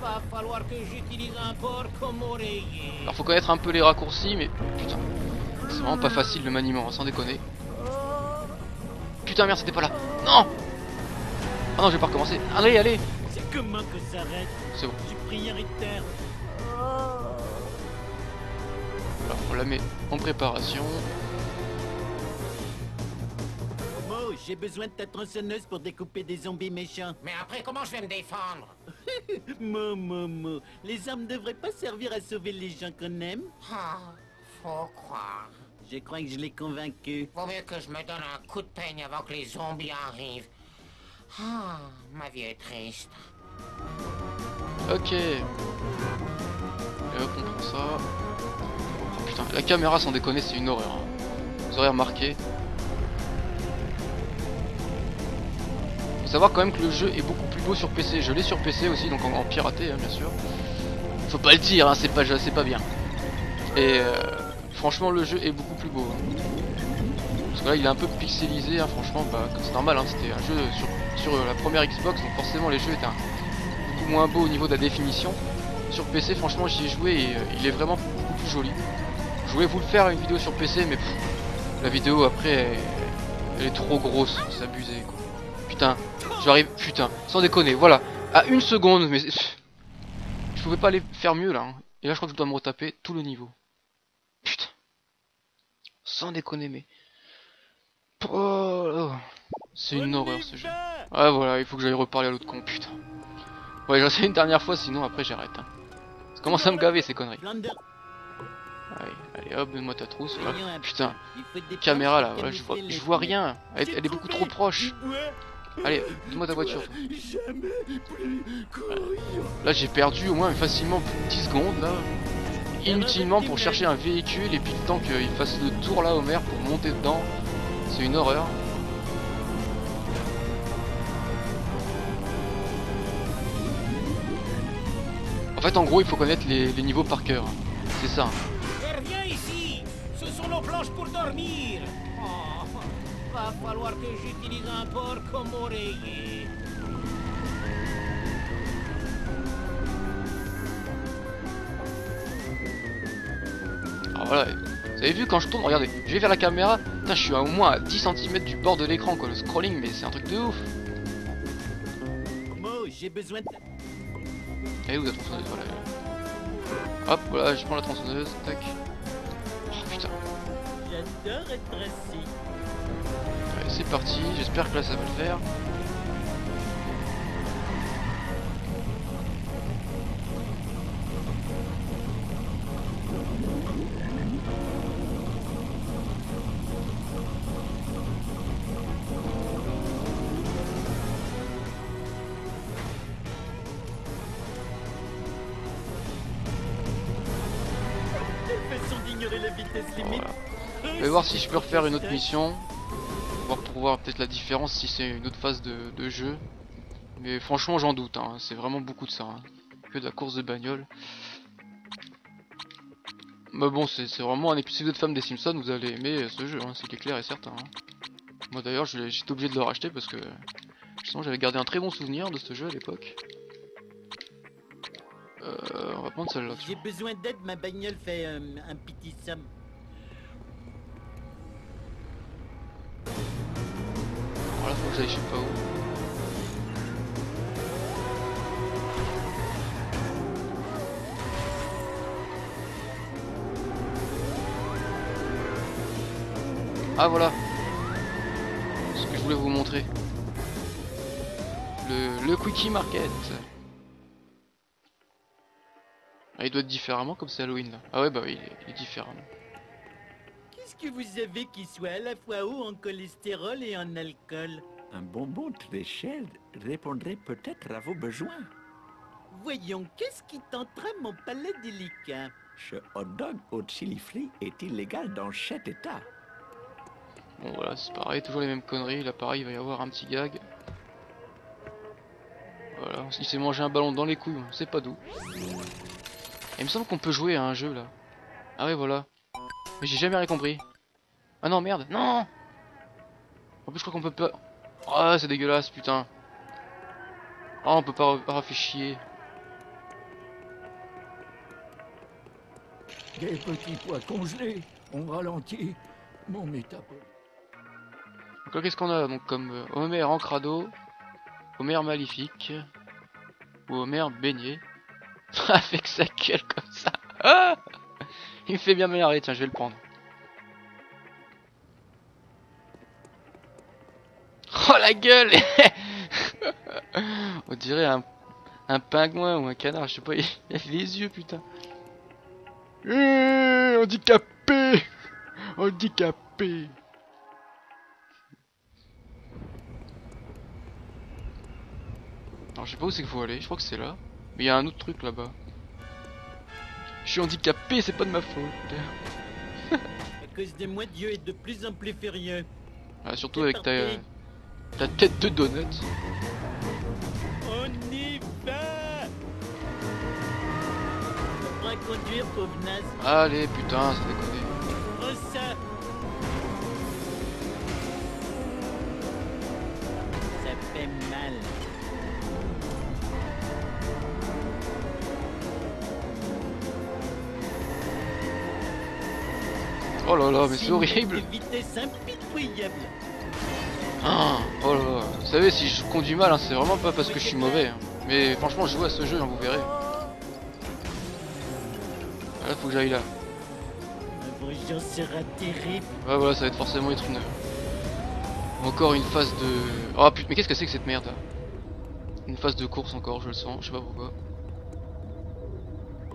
Va falloir que j'utilise un comme oreiller. Alors faut connaître un peu les raccourcis, mais putain, c'est vraiment pas facile le maniement, sans déconner. Putain merde, c'était pas là. Non Ah non, je vais pas recommencer. Allez, allez C'est comment que ça arrête C'est bon. On la met en préparation. Mo, j'ai besoin de ta tronçonneuse pour découper des zombies méchants. Mais après, comment je vais me défendre? Mo, mo, mo. Les armes devraient pas servir à sauver les gens qu'on aime Ah, faut croire. Je crois que je l'ai convaincu. Vaut mieux que je me donne un coup de peigne avant que les zombies arrivent. Ah, ma vie est triste. Ok. Et hop, on prend ça. La caméra sans déconner, c'est une horreur. hein. Vous aurez remarqué. Faut savoir quand même que le jeu est beaucoup plus beau sur PC. Je l'ai sur PC aussi, donc en, piraté, hein, bien sûr. Faut pas le dire, hein, c'est pas, pas bien. Et euh, franchement, le jeu est beaucoup plus beau. Parce que là, il est un peu pixelisé, franchement, bah, c'est normal, c'était un jeu sur, la première Xbox, donc forcément les jeux étaient beaucoup moins beaux au niveau de la définition. Sur PC, franchement, j'y ai joué et euh, il est vraiment beaucoup plus joli. Je voulais vous le faire une vidéo sur PC, mais la vidéo après, elle, est trop grosse, c'est abusé quoi. Putain, j'arrive, putain, sans déconner, voilà, à une seconde, mais je pouvais pas aller faire mieux là. hein. Et là, je crois que je dois me retaper tout le niveau. Putain, sans déconner, mais. Oh, oh. C'est une horreur ce jeu. Ah voilà, il faut que j'aille reparler à l'autre con, putain. Ouais, j'en sais une dernière fois, sinon après j'arrête. Hein. Ça commence à me gaver ces conneries? Allez, allez hop, donne-moi ta trousse. peu. Putain, caméra là, je vois, je rien. Elle, elle est beaucoup trop proche. Allez, donne-moi ta voiture. toi. Là j'ai perdu au moins facilement plus de 10 secondes là. Inutilement pour chercher un véhicule et puis le temps qu'il fasse le tour là au maire pour monter dedans. C'est une horreur. En fait en gros il faut connaître les, les niveaux par cœur. C'est ça. Planches pour dormir Oh, va falloir que j'utilise un porc comme oreiller. Alors voilà, vous avez vu quand je tourne, regardez, je vais vers la caméra, putain je suis au moins à 10 cm du bord de l'écran quoi, le scrolling mais c'est un truc de ouf. Mo, j'ai besoin de... Elle est où la tronçonneuse Voilà. Hop, voilà, je prends la tronçonneuse, tac. Oh putain. J'adore être assis. C'est parti, j'espère que là ça va le faire. Vais voir si je peux refaire une autre mission. Voir pour voir peut-être la différence si c'est une autre phase de, jeu. Mais franchement j'en doute, hein. c'est vraiment beaucoup de ça. hein. Que de la course de bagnole. Mais bon, c'est vraiment un épisode de femme des Simpsons, vous allez aimer ce jeu, hein, c'est clair et certain. hein. Moi d'ailleurs j'étais obligé de le racheter parce que j'avais gardé un très bon souvenir de ce jeu à l'époque. Euh, on va prendre celle-là. J'ai besoin d'aide, ma bagnole fait euh, un petit somme. Alors là faut que je sais pas où. Ah voilà Ce que je voulais vous montrer. Le, le Quickie Market. Ah, il doit être différemment comme c'est Halloween là. Ah ouais bah oui, il est, il est. Qu'est-ce que vous avez qui soit à la fois haut en cholestérol et en alcool Un bonbon très cher répondrait peut-être à vos besoins. Voyons, qu'est-ce qui tenterait mon palais délicat? Ce hot dog au chili free est illégal dans cet état. Bon voilà, c'est pareil, toujours les mêmes conneries. Là pareil, il va y avoir un petit gag. Voilà, il s'est mangé un ballon dans les couilles, on sait pas d'où. Et Il me semble qu'on peut jouer à un jeu là. Ah ouais voilà. Mais j'ai jamais rien compris. Ah non merde, non En plus je crois qu'on peut pas... Ah c'est dégueulasse putain. Ah on peut pas ra- fait chier. Des petits pois congelés, on ralentit mon métabole. Donc là qu'est-ce qu'on a donc comme euh, Homer en crado, Homer maléfique, ou Homer beignet, avec sa gueule comme ça. Ah Il fait bien m'énerver, tiens je vais le prendre. Oh la gueule On dirait un, pingouin ou un canard, je sais pas, il a les yeux putain. Euh, handicapé Handicapé Alors je sais pas où c'est qu'il faut aller, je crois que c'est là. Mais il y a un autre truc là-bas. Je suis handicapé, c'est pas de ma faute. À cause de moi, Dieu est de plus en plus furieux. Ah, surtout avec ta, tête de donut. On y va conduire, pauvre naze. Allez, putain, ça déconne. Oh ça Ça fait mal. Oh là là, mais c'est horrible. Ah, oh là là. Vous savez, si je conduis mal, hein, c'est vraiment pas parce que je suis mauvais. hein. Mais franchement, je joue à ce jeu, hein, vous verrez. Ah, Là, faut que j'aille là. Sera terrible. Ouais, voilà, ça va être forcément être une. Encore une phase de. Oh putain, mais qu'est-ce que c'est que cette merde là? Une phase de course encore, je le sens, je sais pas pourquoi.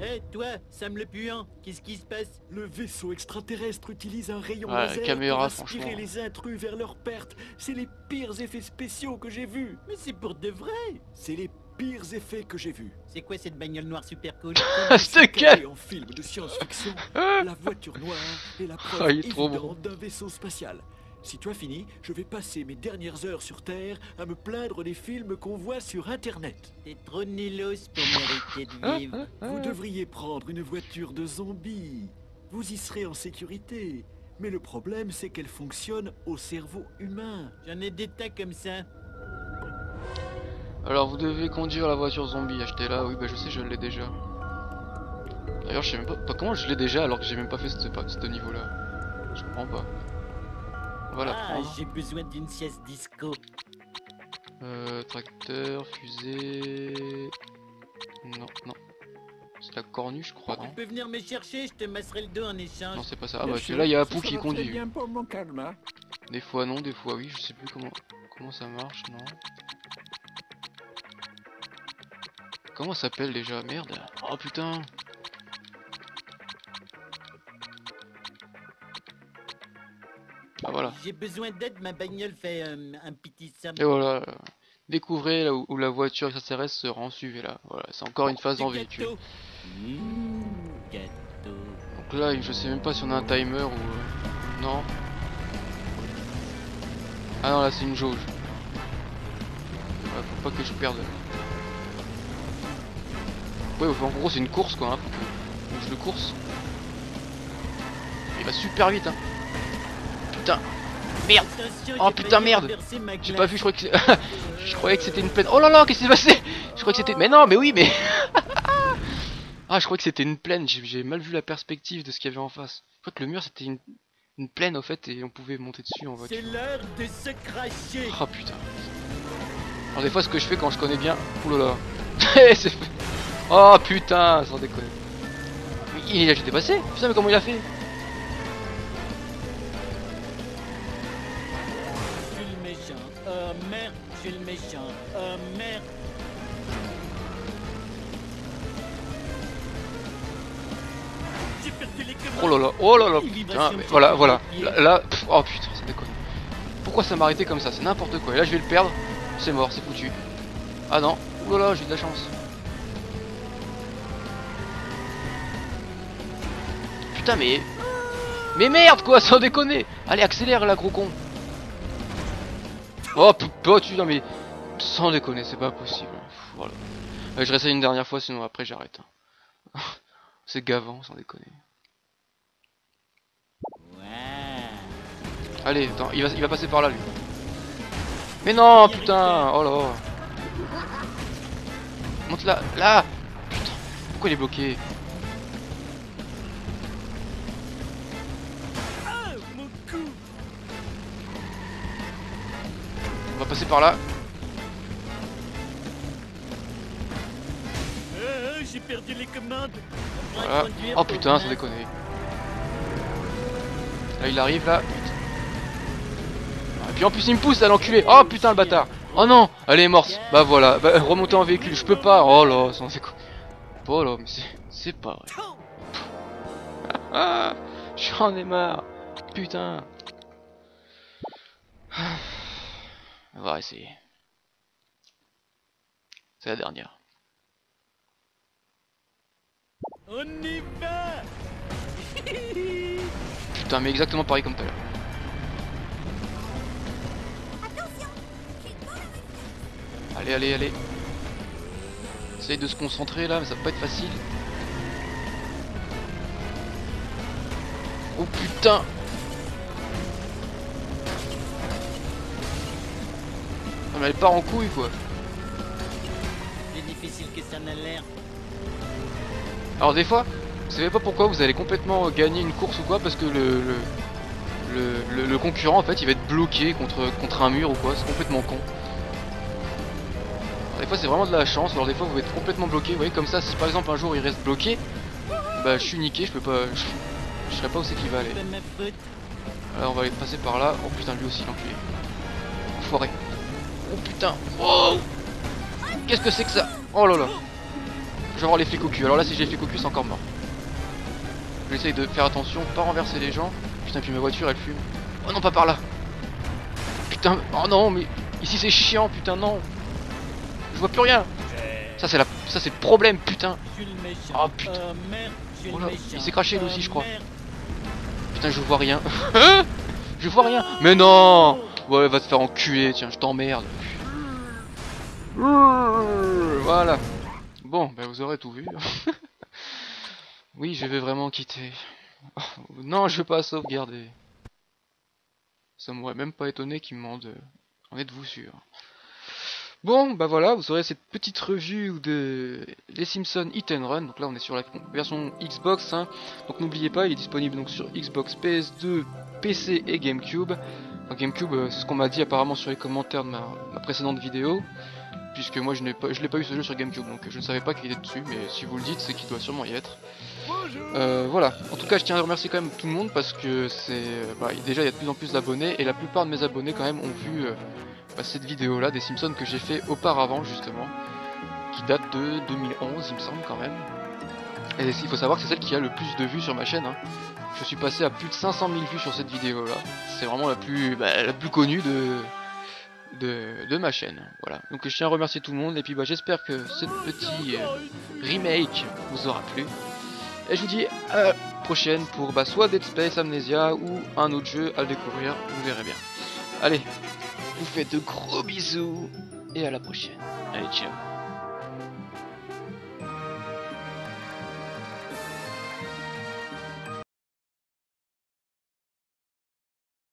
Eh, toi, Sam le puant, qu'est-ce qui se passe? Le vaisseau extraterrestre utilise un rayon Ouais, laser caméra, pour aspirer les intrus vers leur perte. C'est les pires effets spéciaux que j'ai vus. Mais c'est pour de vrai? C'est les pires effets que j'ai vus. C'est quoi cette bagnole noire super cool? Gueule en film de science-fiction, la voiture noire est la preuve Ah, il est trop évidente d'un vaisseau spatial. Si tu as fini, je vais passer mes dernières heures sur Terre à me plaindre des films qu'on voit sur Internet. T'es trop nulos pour mériter de vivre. Vous devriez prendre une voiture de zombie. Vous y serez en sécurité. Mais le problème, c'est qu'elle fonctionne au cerveau humain. J'en ai des tas comme ça. Alors, vous devez conduire la voiture zombie, achetez-la. Oui, bah je sais, je l'ai déjà. D'ailleurs, je sais même pas, pas comment je l'ai déjà alors que j'ai même pas fait ce, ce niveau-là. Je comprends pas. Va la Ah, prendre. j'ai besoin d'une sieste disco. Euh, tracteur, fusée. Non, non. C'est la cornue, je crois, Tu peux venir me chercher, je te masserai le dos en échange. Non, c'est pas ça. Ah bah, là, il y a ça qui conduit. bien pour mon calme. Des fois non, des fois oui, je sais plus comment comment ça marche, non. Comment ça s'appelle déjà? Merde. Oh putain. Ah voilà. J'ai besoin d'aide, ma bagnole fait euh, un petit sam. Et voilà. Découvrez là où, où la voiture extraterrestre se rend, suivez là. Voilà, c'est encore une phase en véhicule. Mmh. Donc là, je sais même pas si on a un timer ou... euh, Non. Ah non, là c'est une jauge. Ouais, faut pas que je perde. Ouais, en gros c'est une course quoi, hein. faut que faut que je le course. Il va super vite hein. Putain, Merde. Oh, putain, merde. j'ai pas vu, je croyais que je croyais que c'était une plaine. Oh là là, qu'est-ce qui s'est passé? Je croyais que c'était... Mais non, mais oui, mais... ah, je croyais que c'était une plaine, j'ai mal vu la perspective de ce qu'il y avait en face. Je crois que le mur c'était une... une plaine au fait et on pouvait monter dessus en voiture. C'est l'heure de se cracher. Oh putain. Alors des fois ce que je fais quand je connais bien... Oulala. C'est- oh putain, sans déconner. Il a juste dépassé Putain mais comment il a fait? Le méchant. Oh merde. Oh là là, oh là là, putain, vibration mais voilà, voilà. Là, là, pff, oh putain, ça déconne. Pourquoi ça m'a arrêté comme ça? C'est n'importe quoi. Et là je vais le perdre, c'est mort, c'est foutu. Ah non, oh là là, j'ai de la chance. Putain mais... Mais merde quoi, sans déconner Allez, accélère là, gros con Oh putain, tu... Non mais... Sans déconner, c'est pas possible. Voilà. Euh, je réessaye une dernière fois, sinon après j'arrête. hein. c'est gavant, sans déconner. Allez, attends, il va, il va passer par là lui. Mais non, putain, oh là. Monte là, là. Putain, pourquoi il est bloqué? Passer par là. Euh, j'ai perdu les commandes. Voilà. Oh putain, sans rien. déconner. Là, il arrive là. Ah, Et puis en plus, il me pousse à l'enculé. Oh putain, le bâtard. Oh non, elle est morte. Bah voilà, bah, remonter en véhicule, je peux pas. Oh là, sans déconner. Oh là, mais c'est c'est pas vrai. Ah, j'en ai marre. Putain. On va essayer. C'est la dernière. On y va. Putain, mais exactement pareil comme tout à l'heure. Allez, allez, allez. Essaye de se concentrer là, mais ça va pas être facile. Oh putain mais elle part en couille quoi. Plus difficile que ça n'a l'air. Alors des fois, vous savez pas pourquoi vous allez complètement euh, gagner une course ou quoi parce que le le, le, le- le concurrent en fait il va être bloqué contre, contre un mur ou quoi, c'est complètement con. Alors, des fois c'est vraiment de la chance, alors des fois vous êtes complètement bloqué, vous voyez comme ça si par exemple un jour il reste bloqué, bah je suis niqué, je peux pas. Je, je pas où c'est qu'il va aller. Alors on va aller passer par là. Oh putain lui aussi l'enculé. Enfoiré. Oh putain. Oh Qu'est-ce que c'est que ça Oh là là. Je vais avoir les flics au cul. Alors là si j'ai les flics au cul c'est encore mort. J'essaye de faire attention, pas renverser les gens. Putain puis ma voiture elle fume. Oh non pas par là. Putain. Oh non mais ici c'est chiant putain non. Je vois plus rien. Ça c'est la. Ça c'est le problème putain. Oh, putain. Oh là, il s'est craché, lui aussi, je crois. Putain je vois rien. je vois rien. Mais non Ouais va te faire enculer tiens je t'emmerde. Voilà. Bon bah vous aurez tout vu. oui je vais vraiment quitter. Non je vais pas sauvegarder. Ça m'aurait même pas étonné qu'il me demande. euh, En êtes-vous sûr? Bon, bah voilà, vous aurez cette petite revue de Les Simpsons Hit and Run. Donc là, on est sur la version Xbox. hein. Donc n'oubliez pas, il est disponible donc sur Xbox, PS2, PC et GameCube. GameCube, euh, ce qu'on m'a dit apparemment sur les commentaires de ma, précédente vidéo. Puisque moi, je n'ai pas, l'ai pas eu ce jeu sur GameCube, donc je ne savais pas qu'il était dessus. Mais si vous le dites, c'est qu'il doit sûrement y être. Euh, voilà. En tout cas, je tiens à remercier quand même tout le monde parce que c'est euh, bah, déjà il y a de plus en plus d'abonnés et la plupart de mes abonnés quand même ont vu euh, bah, cette vidéo là des Simpsons que j'ai fait auparavant justement, qui date de 2011 il me semble quand même. Et il faut savoir que c'est celle qui a le plus de vues sur ma chaîne. hein. Je suis passé à plus de 500 000 vues sur cette vidéo là. C'est vraiment la plus bah, la plus connue de, de ma chaîne. Voilà. Donc je tiens à remercier tout le monde et puis bah j'espère que ce petit euh, remake vous aura plu. Et je vous dis à la prochaine pour bah, soit Dead Space Amnesia ou un autre jeu à découvrir, vous verrez bien. Allez, vous fais de gros bisous et à la prochaine. Allez, ciao.